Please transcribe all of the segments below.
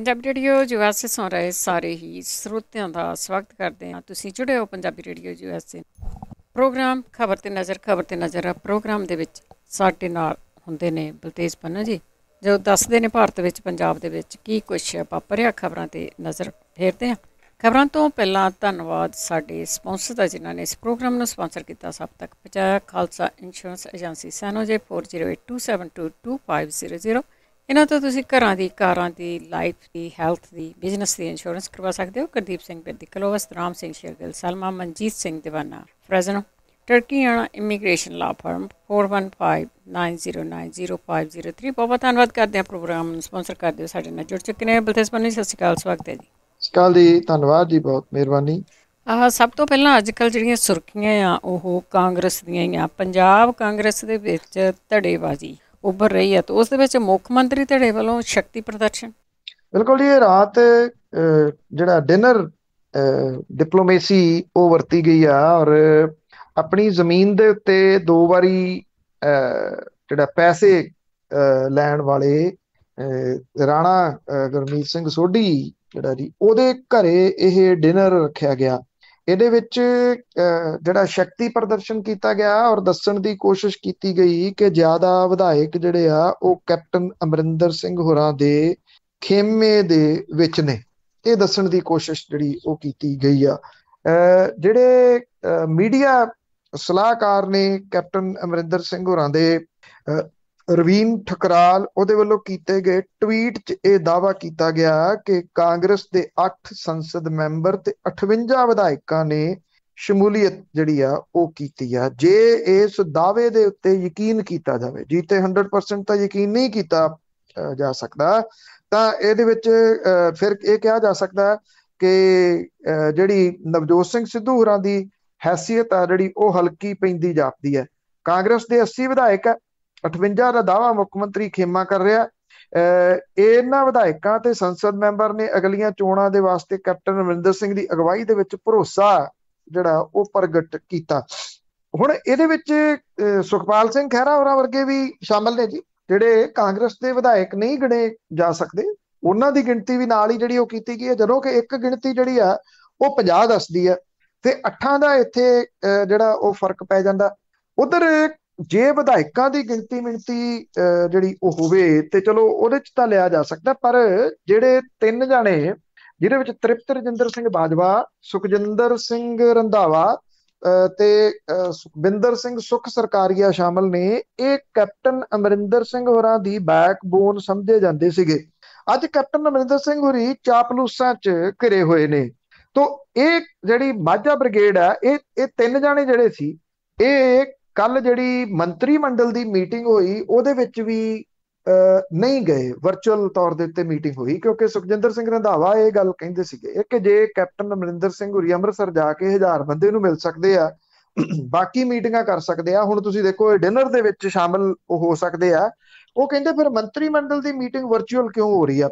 Punjabi radio USA ਸੁਣ ਰਹੇ ਸਾਰੇ ਹੀ ਸਰੋਤਿਆਂ ਦਾ ਸਵਾਗਤ ਕਰਦੇ ਹਾਂ। ਤੁਸੀਂ ਜੁੜੇ ਹੋ ਪੰਜਾਬੀ ਰੇਡੀਓ ਯੂਐਸਏ ਪ੍ਰੋਗਰਾਮ ਖਬਰ ਤੇ ਨਜ਼ਰ, ਖਬਰ ਤੇ ਨਜ਼ਰ ਪ੍ਰੋਗਰਾਮ ਦੇ ਵਿੱਚ ਸਾਡੇ ਨਾਲ ਹੁੰਦੇ ਨੇ ਬਲਤੇਜ ਪੰਨਾ ਜੀ, ਜੋ ਦੱਸਦੇ ਨੇ ਭਾਰਤ ਵਿੱਚ, ਪੰਜਾਬ ਦੇ ਵਿੱਚ ਕੀ ਕੁਝ ਵਾਪਰਿਆ ਖਬਰਾਂ ਤੇ ਨਜ਼ਰ ਫੇਰਦੇ ਹਾਂ। ਖਬਰਾਂ ਤੋਂ ਪਹਿਲਾਂ ਧੰਨਵਾਦ ਸਾਡੇ ਸਪਾਂਸਰ ਦਾ, ਜਿਨ੍ਹਾਂ ਨੇ ਇਸ ਪ੍ਰੋਗਰਾਮ ਨੂੰ ਸਪਾਂਸਰ ਕੀਤਾ। ਸਭ ਤੱਕ ਪਹੁੰਚਾਇਆ ਖਾਲਸਾ ਇੰਸ਼ੋਰੈਂਸ ਏਜੰਸੀ ਸੈਨੋਜੇ 4082722500 ਇਹਨਾਂ ਤੋਂ ਤੁਸੀਂ ਘਰਾਂ ਦੀ ਕਾਰਾਂ ਦੀ ਲਾਈਫ ਦੀ ਹੈਲਥ ਦੀ ਬਿਜ਼ਨਸ ਦੀ ਇੰਸ਼ੋਰੈਂਸ ਕਰਵਾ ਸਕਦੇ ਹੋ? ਕਰਦੀਪ ਸਿੰਘ ਬੇਦੀ ਕਲੋਵਸ ਰਾਮ ਸਿੰਘ ਸ਼ੇਰਗਿਲ ਸਲਮਾ ਮਨਜੀਤ ਸਿੰਘ ਦਿਵਾਨਾ ਫਰੈਜ਼ਨੋ ਟਰਕੀਆਣਾ ਇਮੀਗ੍ਰੇਸ਼ਨ ਲਾ ਫਰਮ 4159090503 ਬਹੁਤ ਧੰਨਵਾਦ ਕਰਦੇ ਹਾਂ ਪ੍ਰੋਗਰਾਮ ਨੂੰ ਸਪਾਂਸਰ ਕਰਦੇ ਹੋ ਸਾਡੇ ਨਾਲ ਜੁੜ ਚੁੱਕੇ ਨੇ। ਬਲਤੇਜ ਪੰਨੀ ਸਤਿ ਸ਼੍ਰੀ ਅਕਾਲ ਸਵਾਗਤ ਹੈ ਜੀ। ਸਤਿ ਸ਼੍ਰੀ ਅਕਾਲ ਜੀ ਧੰਨਵਾਦ ਜੀ ਬਹੁਤ ਮਿਹਰਬਾਨੀ। ਆਹ ਸਭ ਤੋਂ ਪਹਿਲਾਂ ਅੱਜ ਕੱਲ ਜਿਹੜੀਆਂ ਸੁਰਖੀਆਂ ਆ ਉਹ ਕਾਂਗਰਸ ਦੀਆਂ ਹੀ ਆ। ਪੰਜਾਬ ਕਾਂਗਰਸ ਦੇ ਵਿੱਚ ਧੜੇਬਾਜ਼ੀ। ਉੱਭਰ ਰਹੀ ਹੈ, ਤਾਂ ਉਸ ਦੇ ਵਿੱਚ ਮੁੱਖ ਮੰਤਰੀ ਧੜੇ ਵੱਲੋਂ ਸ਼ਕਤੀ ਪ੍ਰਦਰਸ਼ਨ। ਬਿਲਕੁਲ ਇਹ ਰਾਤ ਜਿਹੜਾ ਡਿਨਰ ਡਿਪਲੋਮੇਸੀ ਉਹ ਵਰਤੀ ਗਈ ਆ ਔਰ ਆਪਣੀ ਜ਼ਮੀਨ ਦੇ ਉੱਤੇ ਦੋ ਵਾਰੀ ਜਿਹੜਾ ਪੈਸੇ ਲੈਣ ਵਾਲੇ ਰਾਣਾ ਗੁਰਮੀਤ ਸਿੰਘ ਸੋਢੀ ਜਿਹੜਾ ਜੀ, ਉਹਦੇ ਘਰੇ ਇਹ ਡਿਨਰ ਰੱਖਿਆ ਗਿਆ। ਇਹਦੇ ਵਿੱਚ ਜਿਹੜਾ ਸ਼ਕਤੀ ਪ੍ਰਦਰਸ਼ਨ ਕੀਤਾ ਗਿਆ ਔਰ ਦੱਸਣ ਦੀ ਕੋਸ਼ਿਸ਼ ਕੀਤੀ ਗਈ ਕਿ ਜ਼ਿਆਦਾ ਵਿਧਾਇਕ ਜਿਹੜੇ ਆ, ਉਹ ਕੈਪਟਨ ਅਮਰਿੰਦਰ ਸਿੰਘ ਹੋਰਾਂ ਦੇ ਖੇਮੇ ਦੇ ਵਿੱਚ ਨੇ। ਇਹ ਦੱਸਣ ਦੀ ਕੋਸ਼ਿਸ਼ ਜਿਹੜੀ ਉਹ ਕੀਤੀ ਗਈ ਆ। ਜਿਹੜੇ ਮੀਡੀਆ ਸਲਾਹਕਾਰ ਨੇ ਕੈਪਟਨ ਅਮਰਿੰਦਰ ਸਿੰਘ ਹੋਰਾਂ ਦੇ ਰਵੀਨ ਠਕਰਾਲ ਉਹਦੇ ਵੱਲੋਂ ਕੀਤੇ ਗਏ ਟਵੀਟ 'ਚ ਇਹ ਦਾਵਾ ਕੀਤਾ ਗਿਆ ਕਿ ਕਾਂਗਰਸ ਦੇ 8 ਸੰਸਦ ਮੈਂਬਰ ਤੇ 58 ਵਿਧਾਇਕਾਂ ਨੇ ਸ਼ਮੂਲੀਅਤ ਜਿਹੜੀ ਆ ਉਹ ਕੀਤੀ ਆ। ਜੇ ਇਸ ਦਾਅਵੇ ਦੇ ਉੱਤੇ ਯਕੀਨ ਕੀਤਾ ਜਾਵੇ ਜੀ ਤੇ 100% ਤਾਂ ਯਕੀਨ ਨਹੀਂ ਕੀਤਾ ਜਾ ਸਕਦਾ, ਤਾਂ ਇਹਦੇ ਵਿੱਚ ਫਿਰ ਇਹ ਕਿਹਾ ਜਾ ਸਕਦਾ ਕਿ ਜਿਹੜੀ ਨਵਜੋਤ ਸਿੰਘ ਸਿੱਧੂ ਹੋਰਾਂ ਦੀ ਹੈਸੀਅਤ ਆ ਜਿਹੜੀ ਉਹ ਹਲਕੀ ਪੈਂਦੀ ਜਾਪਦੀ ਹੈ ਕਾਂਗਰਸ ਦੇ 80 ਵਿਧਾਇਕ 58 ਦਾ ਦਾਵਾ ਮੁੱਖ ਮੰਤਰੀ ਖੇਮਾ ਕਰ ਰਿਹਾ ਇਹਨਾਂ ਵਿਧਾਇਕਾਂ ਤੇ ਸੰਸਦ ਮੈਂਬਰ ਨੇ ਅਗਲੀਆਂ ਚੋਣਾਂ ਦੇ ਵਾਸਤੇ ਕੈਪਟਨ ਅਮਰਿੰਦਰ ਸਿੰਘ ਦੀ ਅਗਵਾਈ ਦੇ ਵਿੱਚ ਭਰੋਸਾ ਜਿਹੜਾ ਉਹ ਪ੍ਰਗਟ ਕੀਤਾ। ਹੁਣ ਇਹਦੇ ਵਿੱਚ ਸੁਖਪਾਲ ਸਿੰਘ ਖਹਿਰਾ ਹੋਰਾਂ ਵਰਗੇ ਵੀ ਸ਼ਾਮਲ ਨੇ ਜੀ, ਜਿਹੜੇ ਕਾਂਗਰਸ ਦੇ ਵਿਧਾਇਕ ਨਹੀਂ ਗਿਣੇ ਜਾ ਸਕਦੇ। ਉਹਨਾਂ ਦੀ ਗਿਣਤੀ ਵੀ ਨਾਲ ਹੀ ਜਿਹੜੀ ਉਹ ਕੀਤੀ ਗਈ ਹੈ। ਜਦੋਂ ਕਿ ਇੱਕ ਗਿਣਤੀ ਜਿਹੜੀ ਆ, ਉਹ 50 ਦੱਸਦੀ ਹੈ। ਤੇ ਅੱਠਾਂ ਦਾ ਇੱਥੇ ਜਿਹੜਾ ਉਹ ਫ਼ਰਕ ਪੈ ਜਾਂਦਾ। ਉਧਰ ਜੇ ਵਿਧਾਇਕਾਂ ਦੀ ਗਿਣਤੀ ਮਿਣਤੀ ਜਿਹੜੀ ਉਹ ਹੋਵੇ ਤੇ ਚਲੋ ਉਹਦੇ ਚ ਤਾਂ ਲਿਆ ਜਾ ਸਕਦਾ, ਪਰ ਜਿਹੜੇ ਤਿੰਨ ਜਾਣੇ, ਜਿਹਦੇ ਵਿੱਚ ਤ੍ਰਿਪਤ ਰਜਿੰਦਰ ਸਿੰਘ ਬਾਜਵਾ, ਸੁਖਜਿੰਦਰ ਸਿੰਘ ਰੰਧਾਵਾ ਤੇ ਸੁਖਬਿੰਦਰ ਸਿੰਘ ਸੁਖ ਸਰਕਾਰੀਆ ਸ਼ਾਮਲ ਨੇ, ਇਹ ਕੈਪਟਨ ਅਮਰਿੰਦਰ ਸਿੰਘ ਹੋਰਾਂ ਦੀ ਬੈਕਬੋਨ ਸਮਝੇ ਜਾਂਦੇ ਸੀਗੇ। ਅੱਜ ਕੈਪਟਨ ਅਮਰਿੰਦਰ ਸਿੰਘ ਹੋਰੀ ਚਾਪਲੂਸਾਂ 'ਚ ਘਿਰੇ ਹੋਏ ਨੇ। ਤੋਂ, ਇਹ ਜਿਹੜੀ ਮਾਝਾ ਬ੍ਰਿਗੇਡ ਆ, ਇਹ ਇਹ ਤਿੰਨ ਜਾਣੇ ਜਿਹੜੇ ਸੀ, ਇਹ ਕੱਲ ਜਿਹੜੀ ਮੰਤਰੀ ਮੰਡਲ ਦੀ ਮੀਟਿੰਗ ਹੋਈ, ਉਹਦੇ ਵਿੱਚ ਵੀ ਨਹੀਂ ਗਏ ਵਰਚੁਅਲ ਤੌਰ ਦੇ ਉੱਤੇ ਮੀਟਿੰਗ ਹੋਈ, ਕਿਉਂਕਿ ਸੁਖਜਿੰਦਰ ਸਿੰਘ ਰੰਧਾਵਾ ਇਹ ਗੱਲ ਕਹਿੰਦੇ ਸੀਗੇ ਕਿ ਜੇ ਕੈਪਟਨ ਅਮਰਿੰਦਰ ਸਿੰਘ ਹੁਰੀ ਅੰਮ੍ਰਿਤਸਰ ਜਾ ਕੇ ਹਜ਼ਾਰ ਬੰਦੇ ਨੂੰ ਮਿਲ ਸਕਦੇ ਆ, ਬਾਕੀ ਮੀਟਿੰਗਾਂ ਕਰ ਸਕਦੇ ਆ, ਹੁਣ ਤੁਸੀਂ ਦੇਖੋ ਇਹ ਡਿਨਰ ਦੇ ਵਿੱਚ ਸ਼ਾਮਲ ਹੋ ਸਕਦੇ ਆ, ਉਹ ਕਹਿੰਦੇ ਫਿਰ ਮੰਤਰੀ ਮੰਡਲ ਦੀ ਮੀਟਿੰਗ ਵਰਚੁਅਲ ਕਿਉਂ ਹੋ ਰਹੀ ਆ?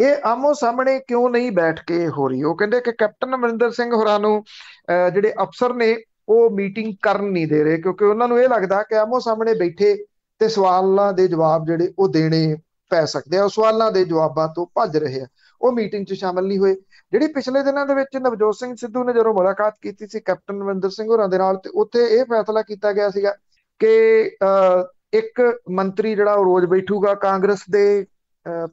ਇਹ ਆਮੋ ਸਾਹਮਣੇ ਕਿਉਂ ਨਹੀਂ ਬੈਠ ਕੇ ਹੋ ਰਹੀ? ਉਹ ਕਹਿੰਦੇ ਕਿ ਕੈਪਟਨ ਅਮਰਿੰਦਰ ਸਿੰਘ ਹੋਰਾਂ ਨੂੰ ਜਿਹੜੇ ਅਫਸਰ ਨੇ ਉਹ ਮੀਟਿੰਗ ਕਰਨ ਨਹੀਂ ਦੇ ਰਹੇ, ਕਿਉਂਕਿ ਉਹਨਾਂ ਨੂੰ ਇਹ ਲੱਗਦਾ ਕਿ ਆਮੋ ਸਾਹਮਣੇ ਬੈਠੇ ਤੇ ਸਵਾਲਾਂ ਦੇ ਜਵਾਬ ਜਿਹੜੇ ਉਹ ਦੇਣੇ ਪੈ ਸਕਦੇ ਆ ਸਵਾਲਾਂ ਦੇ ਜਵਾਬਾਂ ਤੋਂ ਭੱਜ ਰਹੇ ਆ। ਉਹ ਮੀਟਿੰਗ 'ਚ ਸ਼ਾਮਲ ਨਹੀਂ ਹੋਏ। ਜਿਹੜੀ ਪਿਛਲੇ ਦਿਨਾਂ ਦੇ ਵਿੱਚ ਨਵਜੋਤ ਸਿੰਘ ਸਿੱਧੂ ਨੇ ਜਦੋਂ ਮੁਲਾਕਾਤ ਕੀਤੀ ਸੀ ਕੈਪਟਨ ਨਵਿੰਦਰ ਸਿੰਘ ਹੋਰਾਂ ਦੇ ਨਾਲ, ਤੇ ਉੱਥੇ ਇਹ ਫੈਸਲਾ ਕੀਤਾ ਗਿਆ ਸੀਗਾ ਕਿ ਇੱਕ ਮੰਤਰੀ ਜਿਹੜਾ ਉਹ ਰੋਜ਼ ਬੈਠੂਗਾ ਕਾਂਗਰਸ ਦੇ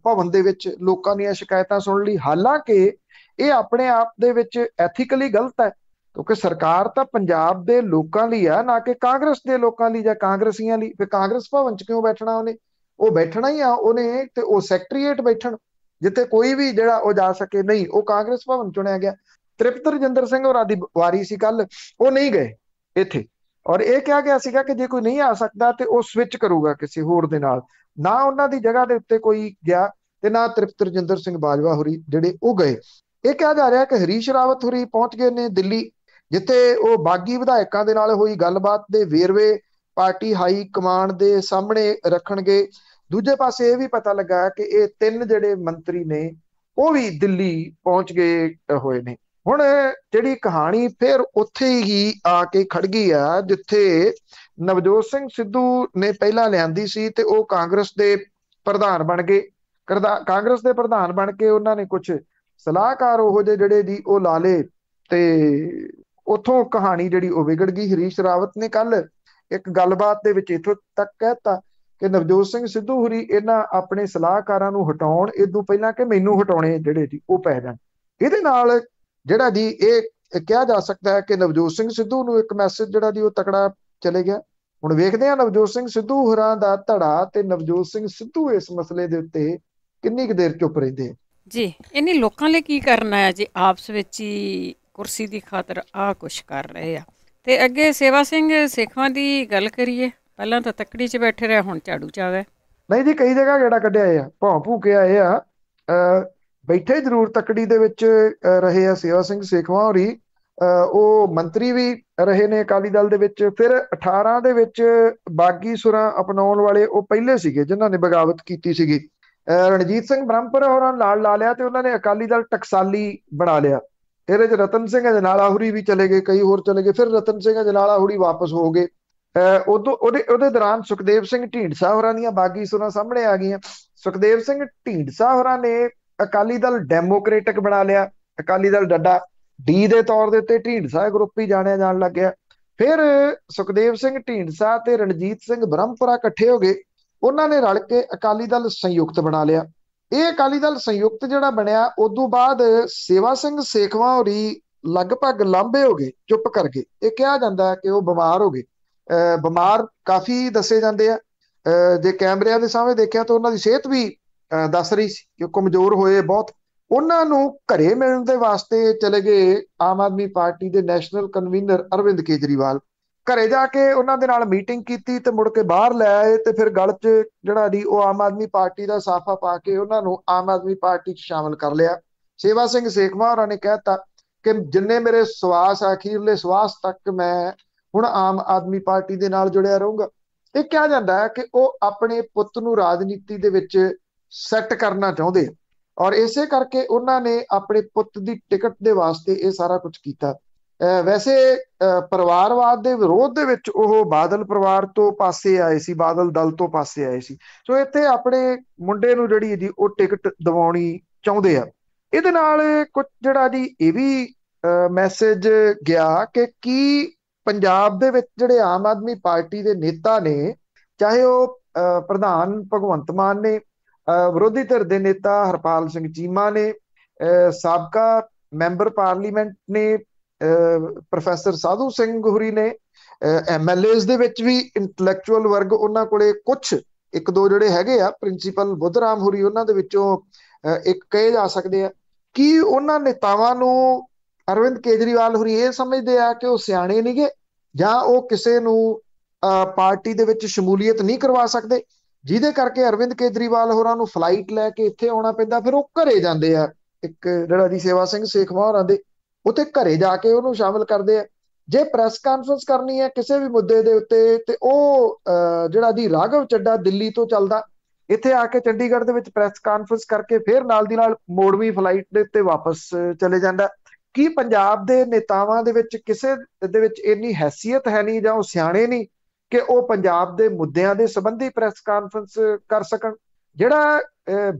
ਭਵਨ ਦੇ ਵਿੱਚ ਲੋਕਾਂ ਦੀਆਂ ਸ਼ਿਕਾਇਤਾਂ ਸੁਣ ਲਈ। ਹਾਲਾਂਕਿ ਇਹ ਆਪਣੇ ਆਪ ਦੇ ਵਿੱਚ ਐਥੀਕਲੀ ਗਲਤ ਹੈ। ਕਿਉਂਕਿ ਸਰਕਾਰ ਤਾਂ ਪੰਜਾਬ ਦੇ ਲੋਕਾਂ ਲਈ ਆ, ਨਾ ਕਿ ਕਾਂਗਰਸ ਦੇ ਲੋਕਾਂ ਲਈ ਜਾਂ ਕਾਂਗਰਸੀਆਂ ਲਈ। ਫਿਰ ਕਾਂਗਰਸ ਭਵਨ 'ਚ ਕਿਉਂ ਬੈਠਣਾ ਉਹਨੇ? ਉਹ ਬੈਠਣਾ ਹੀ ਆ ਉਹਨੇ ਤੇ ਉਹ ਸੈਕਟਰੀਏਟ ਬੈਠਣ, ਜਿੱਥੇ ਕੋਈ ਵੀ ਜਿਹੜਾ ਉਹ ਜਾ ਸਕੇ। ਨਹੀਂ, ਉਹ ਕਾਂਗਰਸ ਭਵਨ ਚੁਣਿਆ ਗਿਆ। ਤ੍ਰਿਪਤ ਰਜਿੰਦਰ ਸਿੰਘ ਹੋਰਾਂ ਦੀ ਵਾਰੀ ਸੀ ਕੱਲ ਉਹ ਨਹੀਂ ਗਏ ਇੱਥੇ। ਔਰ ਇਹ ਕਿਹਾ ਗਿਆ ਸੀਗਾ ਕਿ ਜੇ ਕੋਈ ਨਹੀਂ ਆ ਸਕਦਾ ਤੇ ਉਹ ਸਵਿਚ ਕਰੂਗਾ ਕਿਸੇ ਹੋਰ ਦੇ ਨਾਲ। ਨਾ ਉਹਨਾਂ ਦੀ ਜਗ੍ਹਾ ਦੇ ਉੱਤੇ ਕੋਈ ਗਿਆ ਤੇ ਨਾ ਤ੍ਰਿਪਤ ਰਜਿੰਦਰ ਸਿੰਘ ਬਾਜਵਾ ਹੋਰੀ ਜਿਹੜੇ ਉਹ ਗਏ। ਇਹ ਕਿਹਾ ਜਾ ਰਿਹਾ ਕਿ ਹਰੀਸ਼ ਰਾਵਤ ਹੋਰੀ ਪਹੁੰਚ ਗਏ ਨੇ ਦਿੱਲੀ। ਜਿੱਥੇ ਉਹ ਬਾਗੀ ਵਿਧਾਇਕਾਂ ਦੇ ਨਾਲ ਹੋਈ ਗੱਲਬਾਤ ਦੇ ਵੇਰਵੇ ਪਾਰਟੀ ਹਾਈ ਕਮਾਂਡ ਦੇ ਸਾਹਮਣੇ ਰੱਖਣਗੇ। ਦੂਜੇ ਪਾਸੇ ਇਹ ਵੀ ਪਤਾ ਲੱਗਾ ਕਿ ਇਹ ਤਿੰਨ ਜਿਹੜੇ ਮੰਤਰੀ ਨੇ, ਉਹ ਵੀ ਦਿੱਲੀ ਪਹੁੰਚ ਗਏ ਹੋਏ ਨੇ। ਹੁਣ ਜਿਹੜੀ ਕਹਾਣੀ ਫਿਰ ਉੱਥੇ ਹੀ ਆ ਕੇ ਖੜ ਗਈ ਆ, ਜਿੱਥੇ ਨਵਜੋਤ ਸਿੰਘ ਸਿੱਧੂ ਨੇ ਪਹਿਲਾਂ ਲਿਆਂਦੀ ਸੀ ਤੇ ਉਹ ਕਾਂਗਰਸ ਦੇ ਪ੍ਰਧਾਨ ਬਣ ਗਏ। ਕਾਂਗਰਸ ਦੇ ਪ੍ਰਧਾਨ ਬਣ ਕੇ ਉਹਨਾਂ ਨੇ ਕੁਝ ਸਲਾਹਕਾਰ ਉਹ ਜਿਹੜੇ ਦੀ ਉਹ ਲਾ ਲੇ ਤੇ ਉਥੋਂ ਕਹਾਣੀ ਜਿਹੜੀ ਉਹ ਵਿਗੜ ਗਈ। ਹਰੀਸ਼ ਰਾਵਤ ਨੇ ਕੱਲ ਇੱਕ ਗੱਲਬਾਤ ਦੇ ਵਿੱਚ ਇਥੋਂ ਤੱਕ ਕਹਿਤਾ ਕਿ ਨਵਜੋਤ ਸਿੰਘ ਸਿੱਧੂ ਹੁਰੀ ਇਹਨਾਂ ਆਪਣੇ ਸਲਾਹਕਾਰਾਂ ਨੂੰ ਹਟਾਉਣ ਇਦੋਂ ਪਹਿਲਾਂ ਕਿ ਮੈਨੂੰ ਹਟਾਉਣੇ ਜਿਹੜੇ ਜੀ ਉਹ ਪੈ ਜਾਣ। ਇਹਦੇ ਨਾਲ ਜਿਹੜਾ ਜੀ ਇਹ ਕਿਹਾ ਜਾ ਸਕਦਾ ਹੈ ਕਿ ਨਵਜੋਤ ਸਿੰਘ ਸਿੱਧੂ ਨੂੰ ਇੱਕ ਮੈਸੇਜ ਜਿਹੜਾ ਜੀ ਉਹ ਤਕੜਾ ਚਲੇ ਗਿਆ। ਹੁਣ ਵੇਖਦੇ ਹਾਂ ਨਵਜੋਤ ਸਿੰਘ ਸਿੱਧੂ ਹੁਰਾਂ ਦਾ ਧੜਾ ਤੇ ਨਵਜੋਤ ਸਿੰਘ ਸਿੱਧੂ ਇਸ ਮਸਲੇ ਦੇ ਉੱਤੇ ਕਿੰਨੀ ਕੁ ਦੇਰ ਚੁੱਪ ਰਹਿੰਦੇ ਜੀ ਇਹਨੇ ਲੋਕਾਂ ਲਈ ਕੀ ਕਰਨਾ ਹੈ ਜੀ? ਆਪਸ ਵਿੱਚ ਹੀ ਕੁਰਸੀ ਦੀ ਖਾਤਰ ਆ ਕੁਛ ਕਰ ਰਹੇ ਆ। ਤੇ ਅੱਗੇ ਸੇਵਾ ਸਿੰਘ ਸੇਖਵਾਂ ਦੀ ਗੱਲ ਕਰੀਏ, ਪਹਿਲਾਂ ਤਾਂ ਤੱਕੜੀ 'ਚ ਬੈਠੇ ਰਹੇ, ਹੁਣ ਝਾੜੂ ਚਾਵੇ ਨਹੀਂ ਜੀ, ਕਈ ਜਗ੍ਹਾ ਜਿਹੜਾ ਕੱਢਿਆ ਆ ਭੌਂ ਭੂ ਆਏ ਆ। ਬੈਠੇ ਜ਼ਰੂਰ ਤੱਕੜੀ ਦੇ ਵਿੱਚ ਰਹੇ ਆ ਸੇਵਾ ਸਿੰਘ ਸੇਖਵਾਂ ਹੋਰੀ। ਉਹ ਮੰਤਰੀ ਵੀ ਰਹੇ ਨੇ ਅਕਾਲੀ ਦਲ ਦੇ ਵਿੱਚ। ਫਿਰ 18 ਦੇ ਵਿੱਚ ਬਾਗੀ ਸੁਰਾਂ ਅਪਣਾਉਣ ਵਾਲੇ ਉਹ ਪਹਿਲੇ ਸੀਗੇ, ਜਿਨ੍ਹਾਂ ਨੇ ਬਗਾਵਤ ਕੀਤੀ ਸੀਗੀ। ਰਣਜੀਤ ਸਿੰਘ ਬ੍ਰਹਮਪੁਰ ਹੋਰਾਂ ਲਾਲ ਲਾ ਲਿਆ ਤੇ ਉਹਨਾਂ ਨੇ ਅਕਾਲੀ ਦਲ ਟਕਸਾਲੀ ਬਣਾ ਲਿਆ। ਇਹਦੇ ਚ ਰਤਨ ਸਿੰਘ ਅਜਨਾਲਾ ਹੁਰੀ ਵੀ ਚਲੇ ਗਏ, ਕਈ ਹੋਰ ਚਲੇ ਗਏ, ਫਿਰ ਰਤਨ ਸਿੰਘ ਅਜਨਾਲਾ ਹੁਰੀ ਵਾਪਸ ਹੋ ਗਏ। ਉਦੋਂ, ਉਹਦੇ ਉਹਦੇ ਦੌਰਾਨ ਸੁਖਦੇਵ ਸਿੰਘ ਢੀਂਡਸਾ ਹੋਰਾਂ ਦੀਆਂ ਬਾਗੀ ਸੁਰਾਂ ਸਾਹਮਣੇ ਆ ਗਈਆਂ। ਸੁਖਦੇਵ ਸਿੰਘ ਢੀਂਡਸਾ ਹੋਰਾਂ ਨੇ ਅਕਾਲੀ ਦਲ ਡੈਮੋਕ੍ਰੈਟਿਕ ਬਣਾ ਲਿਆ। ਅਕਾਲੀ ਦਲ ਡੱਡਾ ਡੀ ਦੇ ਤੌਰ ਦੇ ਉੱਤੇ ਢੀਂਡਸਾ ਗਰੁੱਪ ਹੀ ਜਾਣਿਆ ਜਾਣ ਲੱਗਿਆ ਫਿਰ ਸੁਖਦੇਵ ਸਿੰਘ ਢੀਂਡਸਾ ਤੇ ਰਣਜੀਤ ਸਿੰਘ ਬ੍ਰਹਮਪੁਰਾ ਇਕੱਠੇ ਹੋ ਗਏ। ਉਹਨਾਂ ਨੇ ਰਲ ਕੇ ਅਕਾਲੀ ਦਲ ਸੰਯੁਕਤ ਬਣਾ ਲਿਆ। ਇਹ ਅਕਾਲੀ ਦਲ ਸੰਯੁਕਤ ਜਿਹੜਾ ਬਣਿਆ, ਉਦੋਂ ਬਾਅਦ ਸੇਵਾ ਸਿੰਘ ਸੇਖਵਾ ਹੋਰੀ ਲਗਭਗ ਲਾਂਬੇ ਹੋ ਗਏ, ਚੁੱਪ ਕਰ ਗਏ। ਇਹ ਕਿਹਾ ਜਾਂਦਾ ਕਿ ਉਹ ਬਿਮਾਰ ਹੋ ਗਏ। ਬਿਮਾਰ ਕਾਫੀ ਦੱਸੇ ਜਾਂਦੇ ਆ। ਜੇ ਕੈਮਰਿਆਂ ਦੇ ਸਾਹਮਣੇ ਦੇਖਿਆ ਤਾਂ ਉਹਨਾਂ ਦੀ ਸਿਹਤ ਵੀ ਦੱਸ ਰਹੀ ਸੀ ਕਿ ਕਮਜ਼ੋਰ ਹੋਏ ਬਹੁਤ। ਉਹਨਾਂ ਨੂੰ ਘਰੇ ਮਿਲਣ ਦੇ ਵਾਸਤੇ ਚਲੇ ਗਏ ਆਮ ਆਦਮੀ ਪਾਰਟੀ ਦੇ ਨੈਸ਼ਨਲ ਕਨਵੀਨਰ ਅਰਵਿੰਦ ਕੇਜਰੀਵਾਲ। ਘਰੇ ਜਾ ਕੇ ਉਹਨਾਂ ਦੇ ਨਾਲ ਮੀਟਿੰਗ ਕੀਤੀ ਤੇ ਮੁੜ ਕੇ ਬਾਹਰ ਲੈ ਆਏ ਤੇ ਫਿਰ ਗਲ 'ਚ ਜਿਹੜਾ ਦੀ ਉਹ ਆਮ ਆਦਮੀ ਪਾਰਟੀ ਦਾ ਸਾਫਾ ਪਾ ਕੇ ਉਹਨਾਂ ਨੂੰ ਆਮ ਆਦਮੀ ਪਾਰਟੀ 'ਚ ਸ਼ਾਮਲ ਕਰ ਲਿਆ। ਸੇਵਾ ਸਿੰਘ ਸੇਖਵਾ ਹੋਰਾਂ ਨੇ ਕਹਿਤਾ ਕਿ ਜਿੰਨੇ ਮੇਰੇ ਸਵਾਸ ਆਖੀਰਲੇ ਸਵਾਸ ਤੱਕ ਮੈਂ ਹੁਣ ਆਮ ਆਦਮੀ ਪਾਰਟੀ ਦੇ ਨਾਲ ਜੁੜਿਆ ਰਹੂੰਗਾ। ਇਹ ਕਿਹਾ ਜਾਂਦਾ ਹੈ ਕਿ ਉਹ ਆਪਣੇ ਪੁੱਤ ਨੂੰ ਰਾਜਨੀਤੀ ਦੇ ਵਿੱਚ ਸੈੱਟ ਕਰਨਾ ਚਾਹੁੰਦੇ ਔਰ ਇਸੇ ਕਰਕੇ ਉਹਨਾਂ ਨੇ ਆਪਣੇ ਪੁੱਤ ਦੀ ਟਿਕਟ ਦੇ ਵਾਸਤੇ ਇਹ ਸਾਰਾ ਕੁਝ ਕੀਤਾ। ਵੈਸੇ ਪਰਿਵਾਰਵਾਦ ਦੇ ਵਿਰੋਧ ਦੇ ਵਿੱਚ ਉਹ ਬਾਦਲ ਪਰਿਵਾਰ ਤੋਂ ਪਾਸੇ ਆਏ ਸੀ, ਬਾਦਲ ਦਲ ਤੋਂ ਪਾਸੇ ਆਏ ਸੀ। ਸੋ ਇੱਥੇ ਆਪਣੇ ਮੁੰਡੇ ਨੂੰ ਜਿਹੜੀ ਜੀ ਉਹ ਟਿਕਟ ਦਿਵਾਉਣੀ ਚਾਹੁੰਦੇ ਆ। ਇਹਦੇ ਨਾਲ ਕੁਝ ਜਿਹੜਾ ਜੀ ਇਹ ਵੀ ਮੈਸੇਜ ਗਿਆ ਕਿ ਕੀ ਪੰਜਾਬ ਦੇ ਵਿੱਚ ਜਿਹੜੇ ਆਮ ਆਦਮੀ ਪਾਰਟੀ ਦੇ ਨੇਤਾ ਨੇ, ਚਾਹੇ ਉਹ ਪ੍ਰਧਾਨ ਭਗਵੰਤ ਮਾਨ ਨੇ ਵਿਰੋਧੀ ਧਿਰ ਦੇ ਨੇਤਾ ਹਰਪਾਲ ਸਿੰਘ ਚੀਮਾ ਨੇ ਸਾਬਕਾ ਮੈਂਬਰ ਪਾਰਲੀਮੈਂਟ ਨੇ ਪ੍ਰੋਫੈਸਰ ਸਾਧੂ ਸਿੰਘ ਹੁਰੀ ਨੇ ਐਮਐਲਏਸ ਦੇ ਵਿੱਚ ਵੀ ਇੰਟੈਲੈਕਚੁਅਲ ਵਰਗ ਉਹਨਾਂ ਕੋਲੇ ਕੁਝ ਇੱਕ ਦੋ ਜਿਹੜੇ ਹੈਗੇ ਆ ਪ੍ਰਿੰਸੀਪਲ ਬੁੱਧਰਾਮ ਹੁਰੀ, ਉਹਨਾਂ ਦੇ ਵਿੱਚੋਂ ਇੱਕ ਕਹੇ ਜਾ ਸਕਦੇ ਆ। ਕਿ ਉਹਨਾਂ ਨੇਤਾਵਾਂ ਨੂੰ ਅਰਵਿੰਦ ਕੇਜਰੀਵਾਲ ਹੁਰੀ ਇਹ ਸਮਝਦੇ ਆ ਕਿ ਉਹ ਸਿਆਣੇ ਨਹੀਂਗੇ? ਜਾਂ ਉਹ ਕਿਸੇ ਨੂੰ ਪਾਰਟੀ ਦੇ ਵਿੱਚ ਸ਼ਮੂਲੀਅਤ ਨਹੀਂ ਕਰਵਾ ਸਕਦੇ? ਜਿਹਦੇ ਕਰਕੇ ਅਰਵਿੰਦ ਕੇਜਰੀਵਾਲ ਹੋਰਾਂ ਨੂੰ ਫਲਾਈਟ ਲੈ ਕੇ ਇੱਥੇ ਆਉਣਾ ਪੈਂਦਾ, ਫਿਰ ਉਹ ਘਰੇ ਜਾਂਦੇ ਆ। ਇੱਕ ਜਿਹੜਾ ਜੀ ਸੇਵਾ ਸਿੰਘ ਸੇਖਵਾ ਹੋਰਾਂ ਦੇ ਉੱਥੇ ਘਰੇ ਜਾ ਕੇ ਉਹਨੂੰ ਸ਼ਾਮਿਲ ਕਰਦੇ ਆ। ਜੇ ਪ੍ਰੈਸ ਕਾਨਫਰੰਸ ਕਰਨੀ ਹੈ ਕਿਸੇ ਵੀ ਮੁੱਦੇ ਦੇ ਉੱਤੇ, ਤੇ ਉਹ ਜਿਹੜਾ ਦੀ ਰਾਘਵ ਚੱਡਾ ਦਿੱਲੀ ਤੋਂ ਚੱਲਦਾ, ਇੱਥੇ ਆ ਕੇ ਚੰਡੀਗੜ੍ਹ ਦੇ ਵਿੱਚ ਪ੍ਰੈਸ ਕਾਨਫਰੰਸ ਕਰਕੇ ਫਿਰ ਨਾਲ ਦੀ ਨਾਲ ਮੋੜਵੀਂ ਫਲਾਈਟ ਦੇ ਉੱਤੇ ਵਾਪਸ ਚਲੇ ਜਾਂਦਾ। ਕੀ ਪੰਜਾਬ ਦੇ ਨੇਤਾਵਾਂ ਦੇ ਵਿੱਚ ਕਿਸੇ ਦੇ ਵਿੱਚ ਇੰਨੀ ਹیثیت ਹੈ ਨਹੀਂ ਜਾਂ ਉਹ ਸਿਆਣੇ ਨਹੀਂ ਕਿ ਉਹ ਪੰਜਾਬ ਦੇ ਮੁੱਦਿਆਂ ਦੇ ਸੰਬੰਧੀ ਪ੍ਰੈਸ ਕਾਨਫਰੰਸ ਕਰ ਸਕਣ? ਜਿਹੜਾ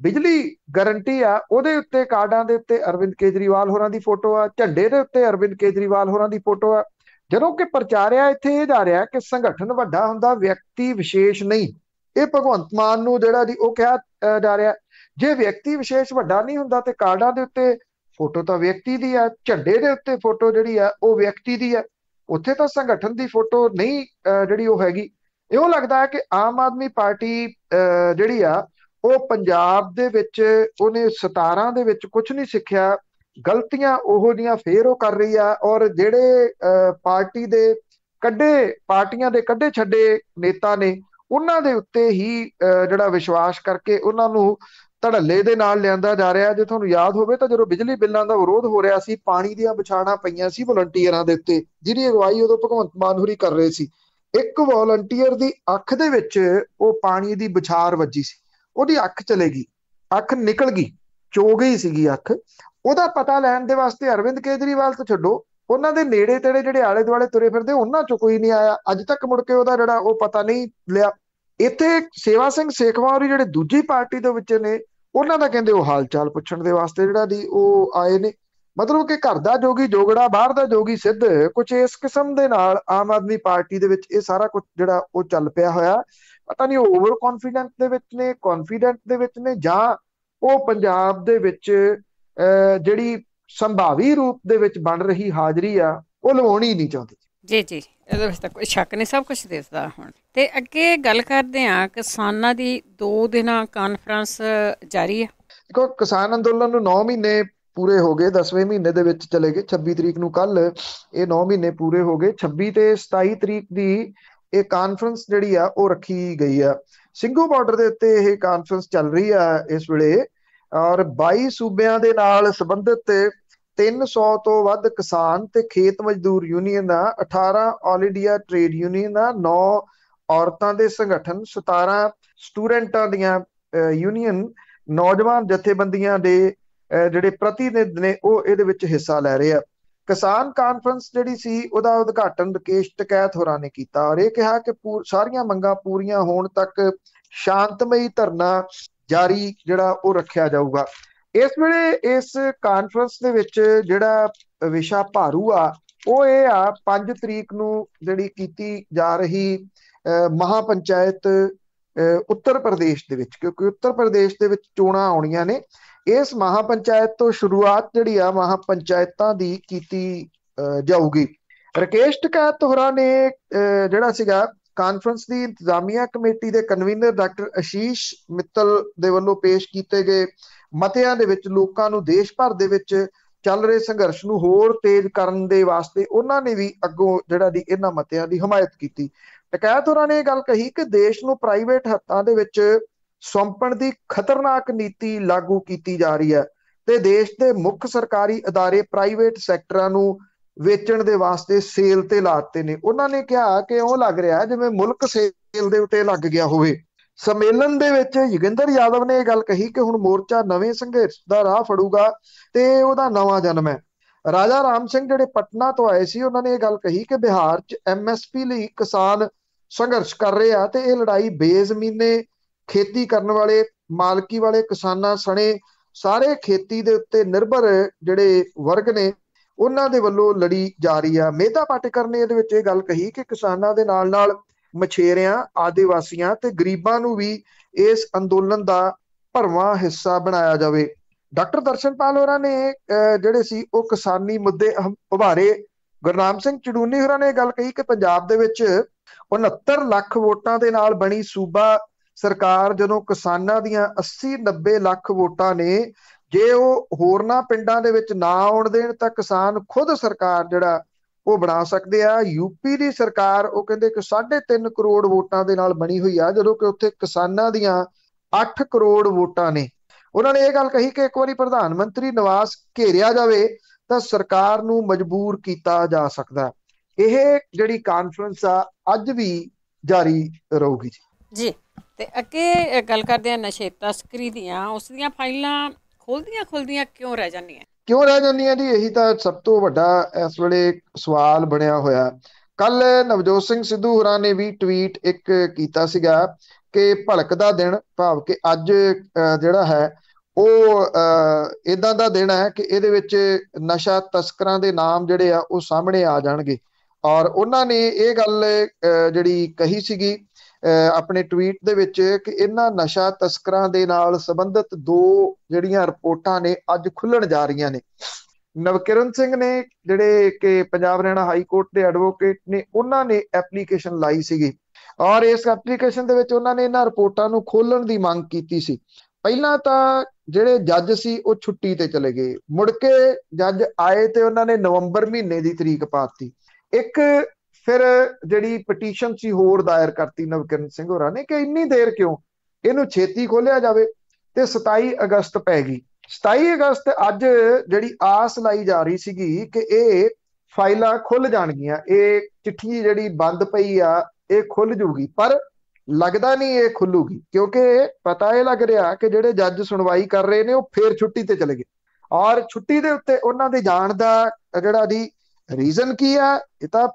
ਬਿਜਲੀ ਗਾਰੰਟੀ ਆ, ਉਹਦੇ ਉੱਤੇ ਕਾਰਡਾਂ ਦੇ ਉੱਤੇ ਅਰਵਿੰਦ ਕੇਜਰੀਵਾਲ ਹੋਰਾਂ ਦੀ ਫੋਟੋ ਆ, ਝੰਡੇ ਦੇ ਉੱਤੇ ਅਰਵਿੰਦ ਕੇਜਰੀਵਾਲ ਹੋਰਾਂ ਦੀ ਫੋਟੋ ਆ। ਜਦੋਂ ਕਿ ਪ੍ਰਚਾਰਿਆ ਇੱਥੇ ਇਹ ਜਾ ਰਿਹਾ ਕਿ ਸੰਗਠਨ ਵੱਡਾ ਹੁੰਦਾ, ਵਿਅਕਤੀ ਵਿਸ਼ੇਸ਼ ਨਹੀਂ। ਇਹ ਭਗਵੰਤ ਮਾਨ ਨੂੰ ਜਿਹੜਾ ਦੀ ਉਹ ਕਿਹਾ ਜਾ ਰਿਹਾ, ਜੇ ਵਿਅਕਤੀ ਵਿਸ਼ੇਸ਼ ਵੱਡਾ ਨਹੀਂ ਹੁੰਦਾ ਤੇ ਕਾਰਡਾਂ ਦੇ ਉੱਤੇ ਫੋਟੋ ਤਾਂ ਵਿਅਕਤੀ ਦੀ ਆ, ਝੰਡੇ ਦੇ ਉੱਤੇ ਫੋਟੋ ਜਿਹੜੀ ਆ, ਉਹ ਵਿਅਕਤੀ ਦੀ ਆ। ਉੱਥੇ ਤਾਂ ਸੰਗਠਨ ਦੀ ਫੋਟੋ ਨਹੀਂ ਜਿਹੜੀ ਉਹ ਹੈਗੀ। ਇਹੋ ਲੱਗਦਾ ਹੈ ਕਿ ਆਮ ਆਦਮੀ ਪਾਰਟੀ ਜਿਹੜੀ ਆ ਉਹ ਪੰਜਾਬ ਦੇ ਵਿੱਚ, ਉਹਨੇ 17 ਦੇ ਵਿੱਚ ਕੁਝ ਨਹੀਂ ਸਿੱਖਿਆ। ਗਲਤੀਆਂ ਉਹੋ ਜੀਆਂ ਫੇਰ ਉਹ ਕਰ ਰਹੀ ਆ ਔਰ ਜਿਹੜੇ ਪਾਰਟੀ ਦੇ ਕੱਢੇ, ਪਾਰਟੀਆਂ ਦੇ ਕੱਢੇ ਛੱਡੇ ਨੇਤਾ ਨੇ, ਉਹਨਾਂ ਦੇ ਉੱਤੇ ਹੀ ਜਿਹੜਾ ਵਿਸ਼ਵਾਸ ਕਰਕੇ ਉਹਨਾਂ ਨੂੰ ਧੜੱਲੇ ਦੇ ਨਾਲ ਲਿਆਂਦਾ ਜਾ ਰਿਹਾ। ਜੇ ਤੁਹਾਨੂੰ ਯਾਦ ਹੋਵੇ ਤਾਂ ਜਦੋਂ ਬਿਜਲੀ ਬਿੱਲਾਂ ਦਾ ਵਿਰੋਧ ਹੋ ਰਿਹਾ ਸੀ, ਪਾਣੀ ਦੀਆਂ ਵਿਛਾੜਾਂ ਪਈਆਂ ਸੀ ਵਲੰਟੀਅਰਾਂ ਦੇ ਉੱਤੇ, ਜਿਹਦੀ ਅਗਵਾਈ ਉਦੋਂ ਭਗਵੰਤ ਮਾਨ ਹੁਰੀ ਕਰ ਰਹੇ ਸੀ। ਇੱਕ ਵਲੰਟੀਅਰ ਦੀ ਅੱਖ ਦੇ ਵਿੱਚ ਉਹ ਪਾਣੀ ਦੀ ਵਿਛਾਰ ਵੱਜੀ ਸੀ। ਉਹਦੀ ਅੱਖ ਚਲੇ ਗਈ ਅੱਖ ਨਿਕਲ ਗਈ, ਚੋ ਗਈ ਸੀਗੀ ਅੱਖ। ਉਹਦਾ ਪਤਾ ਲੈਣ ਦੇ ਵਾਸਤੇ ਅਰਵਿੰਦ ਕੇਜਰੀਵਾਲ ਤੋਂ ਛੱਡੋ, ਉਹਨਾਂ ਦੇ ਨੇੜੇ ਤੇੜੇ ਜਿਹੜੇ ਆਲੇ ਦੁਆਲੇ ਤੁਰੇ ਫਿਰਦੇ, ਉਹਨਾਂ ਚੋਂ ਕੋਈ ਨਹੀਂ ਆਇਆ। ਅੱਜ ਤੱਕ ਮੁੜ ਕੇ ਉਹਦਾ ਜਿਹੜਾ ਉਹ ਪਤਾ ਨਹੀਂ ਲਿਆ। ਇੱਥੇ ਸੇਵਾ ਸਿੰਘ ਸੇਖਵਾ ਜਿਹੜੇ ਦੂਜੀ ਪਾਰਟੀ ਦੇ ਵਿੱਚ ਨੇ, ਉਹਨਾਂ ਦਾ ਕਹਿੰਦੇ ਉਹ ਹਾਲ ਚਾਲ ਪੁੱਛਣ ਦੇ ਵਾਸਤੇ ਜਿਹੜਾ ਦੀ ਉਹ ਆਏ ਨੇ। ਮਤਲਬ ਕਿ ਘਰ ਦਾ ਜੋਗੀ, ਜੋਗੜਾ, ਬਾਹਰ ਦਾ ਜੋਗੀ ਸਿੱਧ ਕੁਝ ਇਸ ਕਿਸਮ ਦੇ ਨਾਲ ਆਮ ਆਦਮੀ ਪਾਰਟੀ ਦੇ ਵਿੱਚ ਇਹ ਸਾਰਾ ਕੁਝ ਜਿਹੜਾ ਉਹ ਚੱਲ ਪਿਆ ਹੋਇਆ। ਪਤਾ ਨਹੀਂ ਓਵਰ ਕੌਨਫੀਡੈਂਟ ਦੇ ਵਿੱਚ ਨੇ ਕੌਨਫੀਡੈਂਟ ਦੇ ਵਿੱਚ ਨੇ ਜਾਂ ਉਹ ਪੰਜਾਬ ਦੇ ਵਿੱਚ ਜਿਹੜੀ ਸੰਭਾਵੀ ਰੂਪ ਦੇ ਵਿੱਚ ਬਣ ਰਹੀ ਹਾਜ਼ਰੀ ਆ ਉਹ ਲਵਾਉਣੀ ਨਹੀਂ ਚਾਹੁੰਦੇ। ਜੀ ਜੀ। ਇਹਦੇ ਵਿੱਚ ਤਾਂ ਕੋਈ ਸ਼ੱਕ ਨਹੀਂ ਸਭ ਕੁਝ ਦਿਸਦਾ ਹੁਣ। ਤੇ ਅੱਗੇ ਗੱਲ ਕਰਦੇ ਆ ਕਿਸਾਨਾਂ ਦੀ 2 ਦਿਨਾਂ ਕਾਨਫਰੰਸ ਜਾਰੀ ਹੈ ਦੇਖੋ ਕਿਸਾਨ ਅੰਦੋਲਨ ਨੂੰ 9 ਮਹੀਨੇ ਪੂਰੇ ਹੋ ਗਏ 10ਵੇਂ ਮਹੀਨੇ ਦੇ ਵਿੱਚ ਚਲੇ ਗਏ 26 ਤਰੀਕ ਨੂੰ ਕੱਲ ਇਹ 9 ਮਹੀਨੇ ਪੂਰੇ ਹੋ ਗਏ। 26 ਤੇ 27 ਤਰੀਕ ਦੀ ਇਹ ਕਾਨਫਰੰਸ ਜਿਹੜੀ ਆ, ਉਹ ਰੱਖੀ ਗਈ ਆ। ਸਿੰਘੂ ਬਾਰਡਰ ਦੇ ਉੱਤੇ ਇਹ ਕਾਨਫਰੰਸ ਚੱਲ ਰਹੀ ਆ ਇਸ ਵੇਲੇ। ਔਰ 22 ਸੂਬਿਆਂ ਦੇ ਨਾਲ ਸੰਬੰਧਿਤ 300 ਤੋਂ ਵੱਧ ਕਿਸਾਨ ਤੇ ਖੇਤ ਮਜ਼ਦੂਰ ਯੂਨੀਅਨ ਆ 18 ਆਲ ਇੰਡੀਆ ਟ੍ਰੇਡ ਯੂਨੀਅਨ ਆ 9 ਔਰਤਾਂ ਦੇ ਸੰਗਠਨ 17 ਸਟੂਡੈਂਟਾਂ ਦੀਆਂ ਯੂਨੀਅਨ ਨੌਜਵਾਨ ਜਥੇਬੰਦੀਆਂ ਦੇ ਜਿਹੜੇ ਪ੍ਰਤੀਨਿਧ ਨੇ, ਉਹ ਇਹਦੇ ਵਿੱਚ ਹਿੱਸਾ ਲੈ ਰਹੇ ਆ। ਕਿਸਾਨ ਕਾਨਫਰੰਸ ਜਿਹੜੀ ਸੀ, ਉਹਦਾ ਉਦਘਾਟਨ ਰਕੇਸ਼ ਟਕੈਤ ਹੋਰਾਂ ਨੇ ਕੀਤਾ ਔਰ ਇਹ ਕਿਹਾ ਕਿ ਸਾਰੀਆਂ ਮੰਗਾਂ ਪੂਰੀਆਂ ਹੋਣ ਤੱਕ ਸ਼ਾਂਤਮਈ ਧਰਨਾ ਜਾਰੀ ਜਿਹੜਾ ਉਹ ਰੱਖਿਆ ਜਾਊਗਾ। ਇਸ ਵੇਲੇ ਇਸ ਕਾਨਫਰੰਸ ਦੇ ਵਿੱਚ ਜਿਹੜਾ ਵਿਸ਼ਾ ਭਾਰੂ ਆ, ਉਹ ਇਹ ਆ 5 ਤਰੀਕ ਨੂੰ ਜਿਹੜੀ ਕੀਤੀ ਜਾ ਰਹੀ ਮਹਾ ਪੰਚਾਇਤ ਉੱਤਰ ਪ੍ਰਦੇਸ਼ ਦੇ ਵਿੱਚ, ਕਿਉਂਕਿ ਉੱਤਰ ਪ੍ਰਦੇਸ਼ ਦੇ ਵਿੱਚ ਚੋਣਾਂ ਆਉਣੀਆਂ ਨੇ। ਇਸ ਮਹਾ ਪੰਚਾਇਤ ਤੋਂ ਸ਼ੁਰੂਆਤ ਜਿਹੜੀ ਆ ਮਹਾ ਪੰਚਾਇਤਾਂ ਦੀ ਕੀਤੀ ਜਾਊਗੀ। ਰਕੇਸ਼ ਟਕੈਤ ਹੋਰਾਂ ਨੇ ਜਿਹੜਾ ਸੀਗਾ ਕਾਨਫਰੰਸ ਦੀ ਇੰਤਜ਼ਾਮੀਆ ਕਮੇਟੀ ਦੇ ਕਨਵੀਨਰ ਡਾਕਟਰ ਅਸ਼ੀਸ਼ ਮਿੱਤਲ ਦੇ ਵੱਲੋਂ ਪੇਸ਼ ਕੀਤੇ ਗਏ ਮਤਿਆਂ ਦੇ ਵਿੱਚ ਲੋਕਾਂ ਨੂੰ ਦੇਸ਼ ਭਰ ਦੇ ਵਿੱਚ ਚੱਲ ਰਹੇ ਸੰਘਰਸ਼ ਨੂੰ ਹੋਰ ਤੇਜ਼ ਕਰਨ ਦੇ ਵਾਸਤੇ ਉਹਨਾਂ ਨੇ ਵੀ ਅੱਗੋਂ ਜਿਹੜਾ ਦੀ ਇਹਨਾਂ ਮਤਿਆਂ ਦੀ ਹਮਾਇਤ ਕੀਤੀ। ਟਕੈਤ ਹੋਰਾਂ ਨੇ ਇਹ ਗੱਲ ਕਹੀ ਕਿ ਦੇਸ਼ ਨੂੰ ਪ੍ਰਾਈਵੇਟ ਹੱਥਾਂ ਦੇ ਵਿੱਚ ਸੌਂਪਣ ਦੀ ਖਤਰਨਾਕ ਨੀਤੀ ਲਾਗੂ ਕੀਤੀ ਜਾ ਰਹੀ ਹੈ ਤੇ ਦੇਸ਼ ਦੇ ਮੁੱਖ ਸਰਕਾਰੀ ادارے ਪ੍ਰਾਈਵੇਟ ਸੈਕਟਰਾਂ ਨੂੰ ਵੇਚਣ ਦੇ ਵਾਸਤੇ ਸੇਲ ਤੇ ਲਾਤੇ ਨੇ ਉਹਨਾਂ ਨੇ ਕਿਹਾ ਕਿ ਉਹ ਲੱਗ ਰਿਹਾ ਜਿਵੇਂ ਮੁਲਕ ਸੇਲ ਦੇ ਉੱਤੇ ਲੱਗ ਗਿਆ ਹੋਵੇ ਸੰਮੇਲਨ ਦੇ ਵਿੱਚ ਯਗਿੰਦਰ ਯਾਦਵ ਨੇ ਇਹ ਗੱਲ ਕਹੀ ਕਿ ਹੁਣ ਮੋਰਚਾ ਨਵੇਂ ਸੰਘਰਸ਼ ਦਾ ਰਾਹ ਫੜੂਗਾ ਤੇ ਉਹਦਾ ਨਵਾਂ ਜਨਮ ਹੈ ਰਾਜਾ ਰਾਮ ਸਿੰਘ ਜਿਹੜੇ ਪਟਨਾ ਤੋਂ ਆਏ ਸੀ ਉਹਨਾਂ ਨੇ ਇਹ ਗੱਲ ਕਹੀ ਕਿ ਬਿਹਾਰ 'ਚ ਐਮਐਸਪੀ ਲਈ ਕਿਸਾਨ ਸੰਘਰਸ਼ ਕਰ ਰਹੇ ਆ ਤੇ ਇਹ ਲੜਾਈ ਬੇਜ਼ਮੀਨੇ ਖੇਤੀ ਕਰਨ ਵਾਲੇ, ਮਾਲਕੀ ਵਾਲੇ ਕਿਸਾਨਾਂ ਸਣੇ ਸਾਰੇ ਖੇਤੀ ਦੇ ਉੱਤੇ ਨਿਰਭਰ ਜਿਹੜੇ ਵਰਗ ਨੇ, ਉਹਨਾਂ ਦੇ ਵੱਲੋਂ ਲੜੀ ਜਾ ਰਹੀ ਆ। ਮੇਧਾ ਪਾਟਿਕਰ ਨੇ ਇਹਦੇ ਵਿੱਚ ਇਹ ਗੱਲ ਕਹੀ ਕਿ ਕਿਸਾਨਾਂ ਦੇ ਨਾਲ ਨਾਲ ਮਛੇਰਿਆਂ, ਆਦੀਵਾਸੀਆਂ ਤੇ ਗਰੀਬਾਂ ਨੂੰ ਵੀ ਇਸ ਅੰਦੋਲਨ ਦਾ ਭਰਵਾਂ ਹਿੱਸਾ ਬਣਾਇਆ ਜਾਵੇ। ਡਾਕਟਰ ਦਰਸ਼ਨਪਾਲ ਹੋਰਾਂ ਨੇ ਜਿਹੜੇ ਸੀ ਉਹ ਕਿਸਾਨੀ ਮੁੱਦੇ ਉਭਾਰੇ। ਗੁਰਨਾਮ ਸਿੰਘ ਚੜੂਨੀ ਹੋਰਾਂ ਨੇ ਗੱਲ ਕਹੀ ਕਿ ਪੰਜਾਬ ਦੇ ਵਿੱਚ 69 ਲੱਖ ਵੋਟਾਂ ਦੇ ਨਾਲ ਬਣੀ ਸੂਬਾ ਸਰਕਾਰ ਜਦੋਂ ਕਿਸਾਨਾਂ ਦੀਆਂ 80 90 ਲੱਖ ਵੋਟਾਂ ਨੇ, ਜੇ ਉਹ ਹੋਰਨਾਂ ਪਿੰਡਾਂ ਦੇ ਵਿੱਚ ਨਾ ਆਉਣ ਦੇਣ ਤਾਂ ਕਿਸਾਨ ਖੁਦ ਸਰਕਾਰ ਜਿਹੜਾ ਉਹ ਬਣਾ ਸਕਦੇ ਆ। ਯੂਪੀ ਦੀ ਸਰਕਾਰ ਉਹ ਕਹਿੰਦੇ ਕਿ 3.5 ਕਰੋੜ ਵੋਟਾਂ ਦੇ ਨਾਲ ਬਣੀ ਹੋਈ ਆ, ਜਦੋਂ ਕਿ ਉੱਥੇ ਕਿਸਾਨਾਂ ਦੀਆਂ 8 ਕਰੋੜ ਵੋਟਾਂ ਨੇ। ਉਹਨਾਂ ਨੇ ਇਹ ਗੱਲ ਕਹੀ ਕਿ ਇੱਕ ਵਾਰੀ ਪ੍ਰਧਾਨ ਮੰਤਰੀ ਨਿਵਾਸ ਘੇਰਿਆ ਜਾਵੇ ਤਾਂ ਸਰਕਾਰ ਨੂੰ ਮਜਬੂਰ ਕੀਤਾ ਜਾ ਸਕਦਾ। ਇਹ ਜਿਹੜੀ ਕਾਨਫਰੰਸ ਆ, ਅੱਜ ਵੀ ਜਾਰੀ ਰਹੂਗੀ ਜੀ। ਜੀ। ਤੇ ਅੱਗੇ ਗੱਲ ਕਰਦੇ ਆ ਨਸ਼ੇ ਤਸਕਰੀ ਦੀਆਂ। ਉਸ ਦੀਆਂ ਫਾਈਲਾਂ ਖੋਲਦੀਆਂ ਖੁੱਲਦੀਆਂ ਕਿਉਂ ਰਹਿ ਜਾਂਦੀਆਂ? ਕਿਉਂ ਰਹਿ ਜਾਂਦੀਆਂ ਜੀ? ਇਹੀ ਤਾਂ ਸਭ ਤੋਂ ਵੱਡਾ ਇਸ ਵੇਲੇ ਸਵਾਲ ਬਣਿਆ ਹੋਇਆ। ਕੱਲ ਨਵਜੋਤ ਸਿੰਘ ਸਿੱਧੂ ਹੋਰਾਂ ਨੇ ਵੀ ਟਵੀਟ ਇੱਕ ਕੀਤਾ ਸੀਗਾ ਕਿ ਭਲਕ ਦਾ ਦਿਨ, ਭਾਵ ਕਿ ਅੱਜ ਜਿਹੜਾ ਹੈ, ਉਹ ਇਦਾਂ ਦਾ ਦਿਨ ਹੈ ਕਿ ਇਹਦੇ ਵਿੱਚ ਨਸ਼ਾ ਤਸਕਰਾਂ ਦੇ ਨਾਮ ਜਿਹੜੇ ਆ ਉਹ ਸਾਹਮਣੇ ਆ ਜਾਣਗੇ। ਔਰ ਉਹਨਾਂ ਨੇ ਇਹ ਗੱਲ ਜਿਹੜੀ ਕਹੀ ਸੀਗੀ ਆਪਣੇ ਟਵੀਟ ਦੇ ਵਿੱਚ ਕਿ ਇਹਨਾਂ ਨਸ਼ਾ ਤਸਕਰਾਂ ਦੇ ਨਾਲ ਸੰਬੰਧਿਤ ਦੋ ਜਿਹੜੀਆਂ ਰਿਪੋਰਟਾਂ ਨੇ ਅੱਜ ਖੁੱਲਣ ਜਾ ਰਹੀਆਂ ਨੇ। ਨਵਕਿਰਨ ਸਿੰਘ ਨੇ ਜਿਹੜੇ ਕਿ ਪੰਜਾਬ ਹਰਿਆਣਾ ਹਾਈ ਕੋਰਟ ਦੇ ਐਡਵੋਕੇਟ ਨੇ, ਉਹਨਾਂ ਨੇ ਐਪਲੀਕੇਸ਼ਨ ਲਾਈ ਸੀਗੀ। ਔਰ ਇਸ ਐਪਲੀਕੇਸ਼ਨ ਦੇ ਵਿੱਚ ਉਹਨਾਂ ਨੇ ਇਹਨਾਂ ਰਿਪੋਰਟਾਂ ਨੂੰ ਖੋਲਣ ਦੀ ਮੰਗ ਕੀਤੀ ਸੀ। ਪਹਿਲਾਂ ਤਾਂ ਜਿਹੜੇ ਜੱਜ ਸੀ, ਉਹ ਛੁੱਟੀ ਤੇ ਚਲੇ ਗਏ। ਮੁੜ ਕੇ ਜੱਜ ਆਏ ਤੇ ਉਹਨਾਂ ਨੇ ਨਵੰਬਰ ਮਹੀਨੇ ਦੀ ਤਰੀਕ ਪਾਤੀ ਇੱਕ ਫਿਰ ਜਿਹੜੀ ਪਟੀਸ਼ਨ ਸੀ ਹੋਰ ਦਾਇਰ ਕਰਤੀ ਨਵਕਿਰਨ ਸਿੰਘ ਹੋਰਾਂ ਨੇ ਕਿ ਇੰਨੀ ਦੇਰ ਕਿਉਂ? ਇਹਨੂੰ ਛੇਤੀ ਖੋਲਿਆ ਜਾਵੇ ਤੇ 27 ਅਗਸਤ ਪੈ ਗਈ। 27 ਅਗਸਤ ਅੱਜ ਜਿਹੜੀ ਆਸ ਲਾਈ ਜਾ ਰਹੀ ਸੀਗੀ ਕਿ ਇਹ ਫਾਈਲਾਂ ਖੁੱਲ ਜਾਣਗੀਆਂ। ਇਹ ਚਿੱਠੀ ਜਿਹੜੀ ਬੰਦ ਪਈ ਆ, ਇਹ ਖੁੱਲ ਜੂਗੀ। ਪਰ ਲੱਗਦਾ ਨਹੀਂ ਇਹ ਖੁੱਲੂਗੀ ਕਿਉਂਕਿ ਪਤਾ ਇਹ ਲੱਗ ਰਿਹਾ ਕਿ ਜਿਹੜੇ ਜੱਜ ਸੁਣਵਾਈ ਕਰ ਰਹੇ ਨੇ ਉਹ ਫੇਰ ਛੁੱਟੀ ਤੇ ਚਲੇ ਗਏ। ਔਰ ਛੁੱਟੀ ਦੇ ਉੱਤੇ ਉਹਨਾਂ ਦੇ ਜਾਣ ਦਾ ਜਿਹੜਾ ਦੀ ਰੀਜ਼ਨ ਕੀ ਆ, ਇਹ ਤਾਂ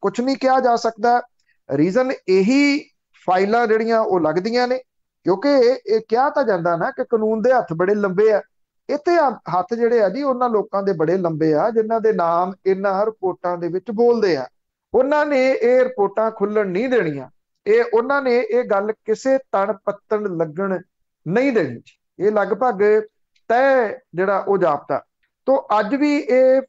ਕੁਝ ਨਹੀਂ ਕਿਹਾ ਜਾ ਸਕਦਾ। ਰੀਜ਼ਨ ਇਹੀ ਫਾਈਲਾਂ ਜਿਹੜੀਆਂ ਉਹ ਲੱਗਦੀਆਂ ਨੇ, ਕਿਉਂਕਿ ਇਹ ਕਿਹਾ ਤਾਂ ਜਾਂਦਾ ਨਾ ਕਿ ਕਾਨੂੰਨ ਦੇ ਹੱਥ ਬੜੇ ਲੰਬੇ ਆ। ਇੱਥੇ ਹੱਥ ਜਿਹੜੇ ਆ ਜੀ, ਉਹਨਾਂ ਲੋਕਾਂ ਦੇ ਬੜੇ ਲੰਬੇ ਆ, ਜਿਨ੍ਹਾਂ ਦੇ ਨਾਮ ਇਹਨਾਂ ਰਿਪੋਰਟਾਂ ਦੇ ਵਿੱਚ ਬੋਲਦੇ ਆ। ਉਹਨਾਂ ਨੇ ਇਹ ਰਿਪੋਰਟਾਂ ਖੁੱਲਣ ਨਹੀਂ ਦੇਣੀਆਂ। ਇਹ, ਉਹਨਾਂ ਨੇ ਇਹ ਗੱਲ ਕਿਸੇ ਤਣ ਪੱਤਣ ਲੱਗਣ ਨਹੀਂ ਦੇਣੀ। ਇਹ ਲਗਭਗ ਤੈ ਜਿਹੜਾ ਉਹ ਜਾਪਤਾ। ਤੋਂ ਅੱਜ ਵੀ ਇਹ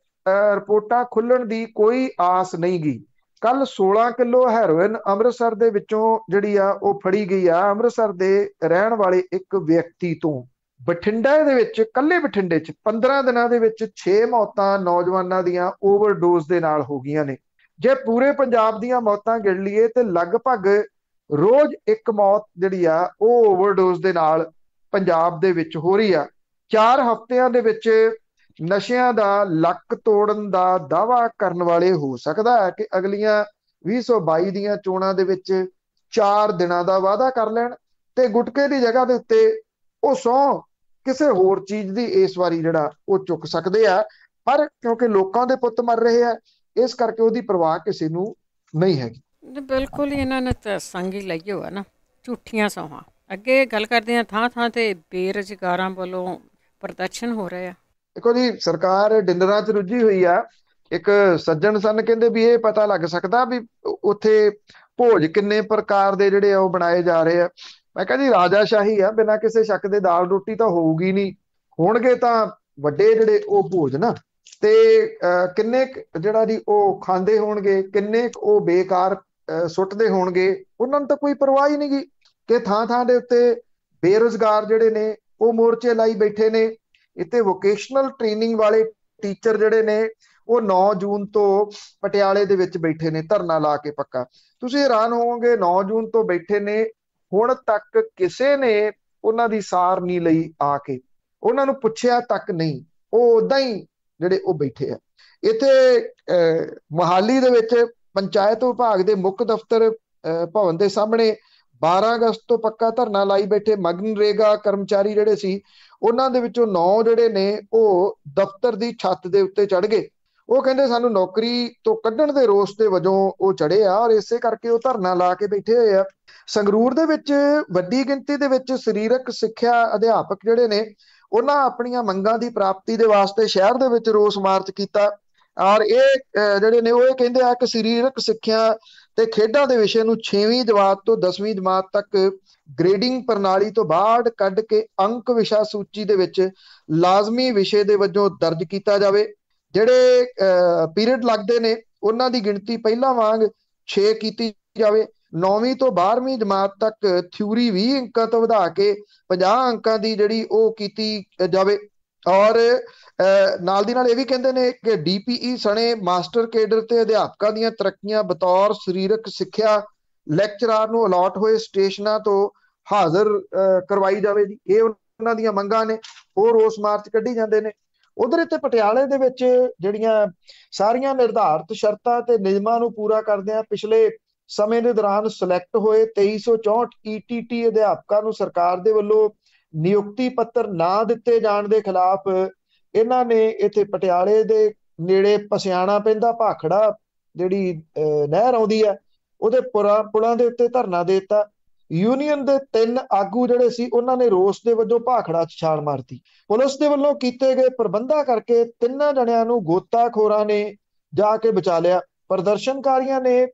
ਰਿਪੋਰਟਾਂ ਖੁੱਲਣ ਦੀ ਕੋਈ ਆਸ ਨਹੀਂ ਗਈ। ਕੱਲ 16 ਕਿਲੋ ਹੈਰੋਇਨ ਅੰਮ੍ਰਿਤਸਰ ਦੇ ਵਿੱਚੋਂ ਜਿਹੜੀ ਆ ਉਹ ਫੜੀ ਗਈ ਆ। ਅੰਮ੍ਰਿਤਸਰ ਦੇ ਰਹਿਣ ਵਾਲੇ ਇੱਕ ਵਿਅਕਤੀ ਤੋਂ ਬਠਿੰਡਾ ਦੇ ਵਿੱਚ, ਕੱਲੇ ਬਠਿੰਡੇ 'ਚ 15 ਦਿਨਾਂ ਦੇ ਵਿੱਚ 6 ਮੌਤਾਂ ਨੌਜਵਾਨਾਂ ਦੀਆਂ ਓਵਰਡੋਜ਼ ਦੇ ਨਾਲ ਹੋ ਗਈਆਂ ਨੇ। ਜੇ ਪੂਰੇ ਪੰਜਾਬ ਦੀਆਂ ਮੌਤਾਂ ਗਿਣ ਲਈਏ ਤੇ ਲਗਭਗ ਰੋਜ਼ ਇੱਕ ਮੌਤ ਜਿਹੜੀ ਆ ਉਹ ਓਵਰਡੋਜ਼ ਦੇ ਨਾਲ ਪੰਜਾਬ ਦੇ ਵਿੱਚ ਹੋ ਰਹੀ ਆ। 4 ਹਫ਼ਤਿਆਂ ਦੇ ਵਿੱਚ ਨਸ਼ਿਆਂ ਦਾ ਲੱਕ ਤੋੜਨ ਦਾ ਦਾਵਾ ਕਰਨ ਵਾਲੇ ਹੋ ਸਕਦਾ ਹੈ ਕਿ ਅਗਲੀਆਂ 2022 ਦੀਆਂ ਚੋਣਾਂ ਦੇ ਵਿੱਚ 4 ਦਿਨਾਂ ਦਾ ਵਾਅਦਾ ਕਰ ਲੈਣ ਤੇ ਗੁਟਕੇ ਦੀ ਜਗ੍ਹਾ ਦੇ ਉੱਤੇ ਉਹ ਸੌ ਕਿਸੇ ਹੋਰ ਚੀਜ਼ ਦੀ ਇਸ ਵਾਰੀ ਜਿਹੜਾ ਉਹ ਚੁੱਕ ਸਕਦੇ ਆ। ਪਰ ਕਿਉਂਕਿ ਲੋਕਾਂ ਦੇ ਪੁੱਤ ਮਰ ਰਹੇ ਆ, ਇਸ ਕਰਕੇ ਉਹਦੀ ਪਰਵਾਹ ਕਿਸੇ ਨੂੰ ਨਹੀਂ ਹੈਗੀ। ਬਿਲਕੁਲ ਇਹਨਾਂ ਨੇ ਤਾਂ ਸੰਗ ਹੀ ਲਈ ਹੋਆ ਨਾ, ਝੂਠੀਆਂ ਸੌਹਾਂ। ਅੱਗੇ ਗੱਲ ਕਰਦੇ ਆ ਥਾਂ ਥਾਂ ਤੇ ਬੇਰੁਜ਼ਗਾਰਾਂ ਵੱਲੋਂ ਪ੍ਰਦਰਸ਼ਨ ਹੋ ਰਹੇ ਆ। ਦੇਖੋ ਜੀ, ਸਰਕਾਰ ਡਿਨਰਾਂ 'ਚ ਰੁੱਝੀ ਹੋਈ ਆ। ਇੱਕ ਸੱਜਣ ਸਨ ਕਹਿੰਦੇ ਵੀ ਇਹ ਪਤਾ ਲੱਗ ਸਕਦਾ ਵੀ ਉੱਥੇ ਭੋਜ ਕਿੰਨੇ ਪ੍ਰਕਾਰ ਦੇ ਜਿਹੜੇ ਉਹ ਬਣਾਏ ਜਾ ਰਹੇ ਆ। ਮੈਂ ਕਹਿੰਦਾ ਜੀ, ਰਾਜਾਸ਼ਾਹੀ ਆ, ਬਿਨਾਂ ਕਿਸੇ ਸ਼ੱਕ ਦੇ ਦਾਲ ਰੋਟੀ ਤਾਂ ਹੋਊਗੀ ਨਹੀਂ। ਹੋਣਗੇ ਤਾਂ ਵੱਡੇ ਜਿਹੜੇ ਉਹ ਭੋਜ ਨਾ। ਤੇ ਕਿੰਨੇ ਜਿਹੜਾ ਜੀ ਉਹ ਖਾਂਦੇ ਹੋਣਗੇ, ਕਿੰਨੇ ਉਹ ਬੇਕਾਰ ਸੁੱਟਦੇ ਹੋਣਗੇ, ਉਹਨਾਂ ਨੂੰ ਤਾਂ ਕੋਈ ਪਰਵਾਹ ਹੀ ਨਹੀਂਗੀ ਕਿ ਥਾਂ ਥਾਂ ਦੇ ਉੱਤੇ ਬੇਰੋਜ਼ਗਾਰ ਜਿਹੜੇ ਨੇ, ਉਹ ਮੋਰਚੇ ਲਾਈ ਬੈਠੇ ਨੇ। ਇੱਥੇ ਵੋਕੇਸ਼ਨਲ ਟ੍ਰੇਨਿੰਗ ਵਾਲੇ ਟੀਚਰ ਜਿਹੜੇ ਨੇ, ਉਹ 9 ਜੂਨ ਤੋਂ ਪਟਿਆਲੇ ਦੇ ਵਿੱਚ ਬੈਠੇ ਨੇ, ਧਰਨਾ ਲਾ ਕੇ ਪੱਕਾ। ਤੁਸੀਂ ਹੈਰਾਨ ਹੋਵੋਗੇ 9 ਜੂਨ ਤੋਂ ਬੈਠੇ ਨੇ, ਹੁਣ ਤੱਕ ਕਿਸੇ ਨੇ ਉਹਨਾਂ ਦੀ ਸਾਰ ਨਹੀਂ ਲਈ ਆ ਕੇ। ਉਹਨਾਂ ਨੂੰ ਪੁੱਛਿਆ ਤੱਕ ਨਹੀਂ। ਉਹ ਉਦਾਂ ਹੀ ਜਿਹੜੇ ਉਹ ਬੈਠੇ ਆ। ਇੱਥੇ ਮਹਾਲੀ ਦੇ ਵਿੱਚ ਪੰਚਾਇਤ ਵਿਭਾਗ ਦੇ ਮੁੱਖ ਦਫ਼ਤਰ ਭਵਨ ਦੇ ਸਾਹਮਣੇ 12 ਅਗਸਤ ਤੋਂ ਪੱਕਾ ਧਰਨਾ ਲਾਈ ਬੈਠੇ ਮਗਨਰੇਗਾ ਕਰਮਚਾਰੀ ਜਿਹੜੇ ਸੀ ਉਹਨਾਂ ਦੇ ਵਿੱਚੋਂ 9 ਜਿਹੜੇ ਨੇ ਉਹ ਦਫ਼ਤਰ ਦੀ ਛੱਤ ਦੇ ਉੱਤੇ ਚੜ ਗਏ। ਉਹ ਕਹਿੰਦੇ ਸਾਨੂੰ ਨੌਕਰੀ ਤੋਂ ਕੱਢਣ ਦੇ ਰੋਸ ਦੇ ਵਜੋਂ ਉਹ ਚੜੇ ਆ ਔਰ ਇਸੇ ਕਰਕੇ ਉਹ ਧਰਨਾ ਲਾ ਕੇ ਬੈਠੇ ਹੋਏ ਆ। ਸੰਗਰੂਰ ਦੇ ਵਿੱਚ ਵੱਡੀ ਗਿਣਤੀ ਦੇ ਵਿੱਚ ਸਰੀਰਕ ਸਿੱਖਿਆ ਅਧਿਆਪਕ ਜਿਹੜੇ ਨੇ, ਉਹਨਾਂ ਆਪਣੀਆਂ ਮੰਗਾਂ ਦੀ ਪ੍ਰਾਪਤੀ ਦੇ ਵਾਸਤੇ ਸ਼ਹਿਰ ਦੇ ਵਿੱਚ ਰੋਸ ਮਾਰਚ ਕੀਤਾ ਔਰ ਇਹ ਜਿਹੜੇ ਨੇ ਉਹ ਇਹ ਕਹਿੰਦੇ ਆ ਕਿ ਸਰੀਰਕ ਸਿੱਖਿਆ ਤੇ ਖੇਡਾਂ ਦੇ ਵਿਸ਼ੇ ਨੂੰ 6ਵੀਂ ਜਮਾਤ ਤੋਂ 10ਵੀਂ ਜਮਾਤ ਤੱਕ ਗ੍ਰੇਡਿੰਗ ਪ੍ਰਣਾਲੀ ਤੋਂ ਬਾਅਦ ਕੱਢ ਕੇ ਅੰਕ ਵਿਸ਼ਾ ਸੂਚੀ ਦੇ ਵਿੱਚ ਲਾਜ਼ਮੀ ਵਿਸ਼ੇ ਦੇ ਵਜੋਂ ਦਰਜ ਕੀਤਾ ਜਾਵੇ। ਜਿਹੜੇ ਪੀਰੀਅਡ ਲੱਗਦੇ ਨੇ, ਉਹਨਾਂ ਦੀ ਗਿਣਤੀ ਪਹਿਲਾਂ ਵਾਂਗ 6 ਕੀਤੀ ਜਾਵੇ। 9ਵੀਂ ਤੋਂ 12ਵੀਂ ਜਮਾਤ ਤੱਕ ਥਿਊਰੀ 20 ਅੰਕਾਂ ਤੋਂ ਵਧਾ ਕੇ 50 ਅੰਕਾਂ ਦੀ ਜਿਹੜੀ ਉਹ ਕੀਤੀ ਜਾਵੇ। ਔਰ ਨਾਲ ਦੀ ਨਾਲ ਇਹ ਵੀ ਕਹਿੰਦੇ ਨੇ ਕਿ ਡੀਪੀਈ ਸਣੇ ਮਾਸਟਰ ਕੇਡਰ ਤੇ ਅਧਿਆਪਕਾਂ ਦੀਆਂ ਤਰੱਕੀਆਂ ਬਤੌਰ ਸਰੀਰਕ ਸਿੱਖਿਆ ਲੈਕਚਰਾਰ ਨੂੰ ਅਲਾਟ ਹੋਏ ਸਟੇਸ਼ਨਾਂ ਤੋਂ ਹਾਜ਼ਰ ਕਰਵਾਈ ਜਾਵੇ ਜੀ ਇਹ ਉਹਨਾਂ ਦੀਆਂ ਮੰਗਾਂ ਨੇ। ਉਹ ਰੋਸ ਮਾਰਚ ਕੱਢੀ ਜਾਂਦੇ ਨੇ। ਉਧਰ ਇੱਥੇ ਪਟਿਆਲੇ ਦੇ ਵਿੱਚ ਜਿਹੜੀਆਂ ਸਾਰੀਆਂ ਨਿਰਧਾਰਤ ਸ਼ਰਤਾਂ ਤੇ ਨਿਯਮਾਂ ਨੂੰ ਪੂਰਾ ਕਰਦਿਆਂ ਪਿਛਲੇ ਸਮੇਂ ਦੇ ਦੌਰਾਨ ਸਿਲੈਕਟ ਹੋਏ 2364 ਈਟੀਟੀ ਅਧਿਆਪਕਾਂ ਨੂੰ ਸਰਕਾਰ ਦੇ ਵੱਲੋਂ ਨਿਯੁਕਤੀ ਪੱਤਰ ਨਾ ਦਿੱਤੇ ਜਾਣ ਦੇ ਖਿਲਾਫ ਇਹਨਾਂ ਨੇ ਇੱਥੇ ਪਟਿਆਲੇ ਦੇ ਨੇੜੇ ਪਸਿਆਣਾ ਪੈਂਦਾ ਭਾਖੜਾ ਜਿਹੜੀ ਨਹਿਰ ਆਉਂਦੀ ਹੈ ਉਹਦੇ ਪੁਲਾਂ ਦੇ ਉੱਤੇ ਧਰਨਾ ਦੇ ਦਿੱਤਾ। ਯੂਨੀਅਨ ਦੇ ਤਿੰਨ ਆਗੂ ਜਿਹੜੇ ਸੀ, ਉਹਨਾਂ ਨੇ ਰੋਸ ਦੇ ਵਜੋਂ ਭਾਖੜਾ 'ਚ ਛਾਲ ਮਾਰਤੀ। ਪੁਲਿਸ ਦੇ ਵੱਲੋਂ ਕੀਤੇ ਗਏ ਪ੍ਰਬੰਧਾਂ ਕਰਕੇ ਤਿੰਨਾਂ ਜਣਿਆਂ ਨੂੰ ਗੋਤਾਖੋਰਾਂ ਨੇ ਜਾ ਕੇ ਬਚਾ ਲਿਆ। ਪ੍ਰਦਰਸ਼ਨਕਾਰੀਆਂ ਨੇ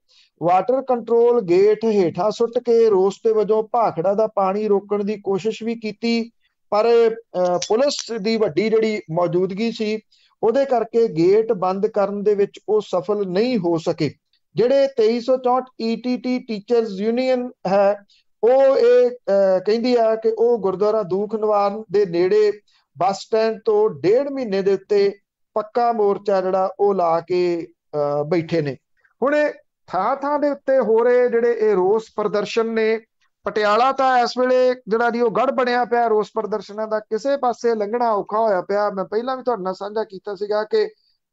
ਵਾਟਰ ਕੰਟਰੋਲ ਗੇਟ ਹੇਠਾਂ ਸੁੱਟ ਕੇ ਰੋਸ ਦੇ ਵਜੋਂ ਭਾਖੜਾ ਦਾ ਪਾਣੀ ਰੋਕਣ ਦੀ ਕੋਸ਼ਿਸ਼ ਵੀ ਕੀਤੀ, ਪਰ ਪੁਲਿਸ ਦੀ ਵੱਡੀ ਜਿਹੜੀ ਮੌਜੂਦਗੀ ਸੀ, ਉਹਦੇ ਕਰਕੇ ਗੇਟ ਬੰਦ ਕਰਨ ਦੇ ਵਿੱਚ ਉਹ ਸਫਲ ਨਹੀਂ ਹੋ ਸਕੇ। ਜਿਹੜੇ 2364 ਈਟੀਟੀ ਟੀਚਰਸ ਯੂਨੀਅਨ ਹੈ, ਉਹ ਇਹ ਕਹਿੰਦੀ ਆ ਕਿ ਉਹ ਗੁਰਦੁਆਰਾ ਦੂਖ ਨਿਵਾਰਨ ਦੇ ਨੇੜੇ ਬੱਸ ਸਟੈਂਡ ਤੋਂ ਡੇਢ ਮਹੀਨੇ ਦੇ ਉੱਤੇ ਪੱਕਾ ਮੋਰਚਾ ਜਿਹੜਾ ਉਹ ਲਾ ਕੇ ਬੈਠੇ ਨੇ। ਹੁਣ ਥਾਂ ਥਾਂ ਦੇ ਉੱਤੇ ਹੋ ਰਹੇ ਜਿਹੜੇ ਇਹ ਰੋਸ ਪ੍ਰਦਰਸ਼ਨ ਨੇ, ਪਟਿਆਲਾ ਤਾਂ ਇਸ ਵੇਲੇ ਜਿਹੜਾ ਜੀ ਉਹ ਗੜ ਬਣਿਆ ਪਿਆ ਰੋਸ ਪ੍ਰਦਰਸ਼ਨਾਂ ਦਾ, ਕਿਸੇ ਪਾਸੇ ਲੰਘਣਾ ਔਖਾ ਹੋਇਆ ਪਿਆ। ਮੈਂ ਪਹਿਲਾਂ ਵੀ ਤੁਹਾਡੇ ਨਾਲ ਸਾਂਝਾ ਕੀਤਾ ਸੀਗਾ ਕਿ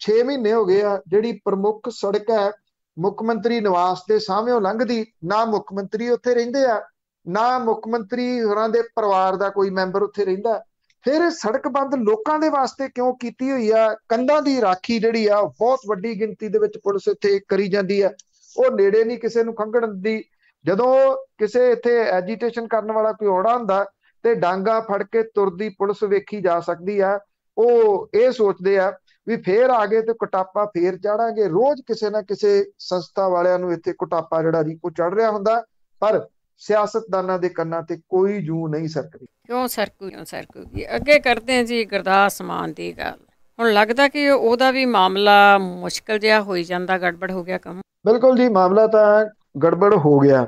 6 ਮਹੀਨੇ ਹੋ ਗਏ ਆ ਜਿਹੜੀ ਪ੍ਰਮੁੱਖ ਸੜਕ ਹੈ ਮੁੱਖ ਮੰਤਰੀ ਨਿਵਾਸ ਦੇ ਸਾਹਮਣੇ ਲੰਘਦੀ, ਨਾ ਮੁੱਖ ਮੰਤਰੀ ਉੱਥੇ ਰਹਿੰਦੇ ਆ, ਨਾ ਮੁੱਖ ਮੰਤਰੀ ਹੋਰਾਂ ਦੇ ਪਰਿਵਾਰ ਦਾ ਕੋਈ ਮੈਂਬਰ ਉੱਥੇ ਰਹਿੰਦਾ। ਫਿਰ ਸੜਕ ਬੰਦ ਲੋਕਾਂ ਦੇ ਵਾਸਤੇ ਕਿਉਂ ਕੀਤੀ ਹੋਈ ਆ? ਕੰਧਾਂ ਦੀ ਰਾਖੀ ਜਿਹੜੀ ਆ, ਬਹੁਤ ਵੱਡੀ ਗਿਣਤੀ ਦੇ ਵਿੱਚ ਪੁਲਿਸ ਇੱਥੇ ਕਰੀ ਜਾਂਦੀ ਆ। ਉਹ ਨੇੜੇ ਨਹੀਂ ਕਿਸੇ ਨੂੰ ਖੰਗਣ ਦੀ ਜਦੋਂ ਕਿਸੇ ਇੱਥੇ ਐਜੀਟੇਸ਼ਨ ਕਰਨ ਵਾਲਾ ਕੋਈ ਔੜਾ ਹੁੰਦਾ ਤੇ ਡਾਂਗਾ ਫੜ ਕੇ ਤੁਰਦੀ ਪੁਲਿਸ ਵੇਖੀ ਜਾ ਸਕਦੀ ਆ, ਉਹ ਇਹ ਸੋਚਦੇ ਆ ਵੀ ਫੇਰ ਆ ਗਏ ਤੇ ਕੁਟਾਪਾ ਫੇਰ ਚੜਾਂਗੇ। ਰੋਜ਼ ਕਿਸੇ ਨਾ ਕਿਸੇ ਸੰਸਥਾ ਵਾਲਿਆਂ ਨੂੰ ਇੱਥੇ ਕੁਟਾਪਾ ਜਿਹੜਾ ਜੀ ਉਹ ਚੜ ਰਿਹਾ ਹੁੰਦਾ ਪਰ ਸਿਆਸਤਦਾਨਾਂ ਦੇ ਕੰਨਾਂ ਤੇ ਕੋਈ ਜੂ ਨਹੀਂ ਸਰਕਦੀ। ਕਿਉਂ ਸਰਕੂ ਕਿਉਂ ਸਰਕੂਗੀ? ਅੱਗੇ ਕਰਦੇ ਹਾਂ ਜੀ ਗੁਰਦਾਸ ਮਾਨ ਦੀ ਗੱਲ। ਹੁਣ ਲੱਗਦਾ ਕਿ ਉਹਦਾ ਵੀ ਮਾਮਲਾ ਮੁਸ਼ਕਲ ਜਿਹਾ ਹੋਈ ਜਾਂਦਾ ਗੜਬੜ ਹੋ ਗਿਆ ਕੰਮ। ਬਿਲਕੁਲ ਜੀ ਮਾਮਲਾ ਤਾਂ ਗੜਬੜ ਹੋ ਗਿਆ।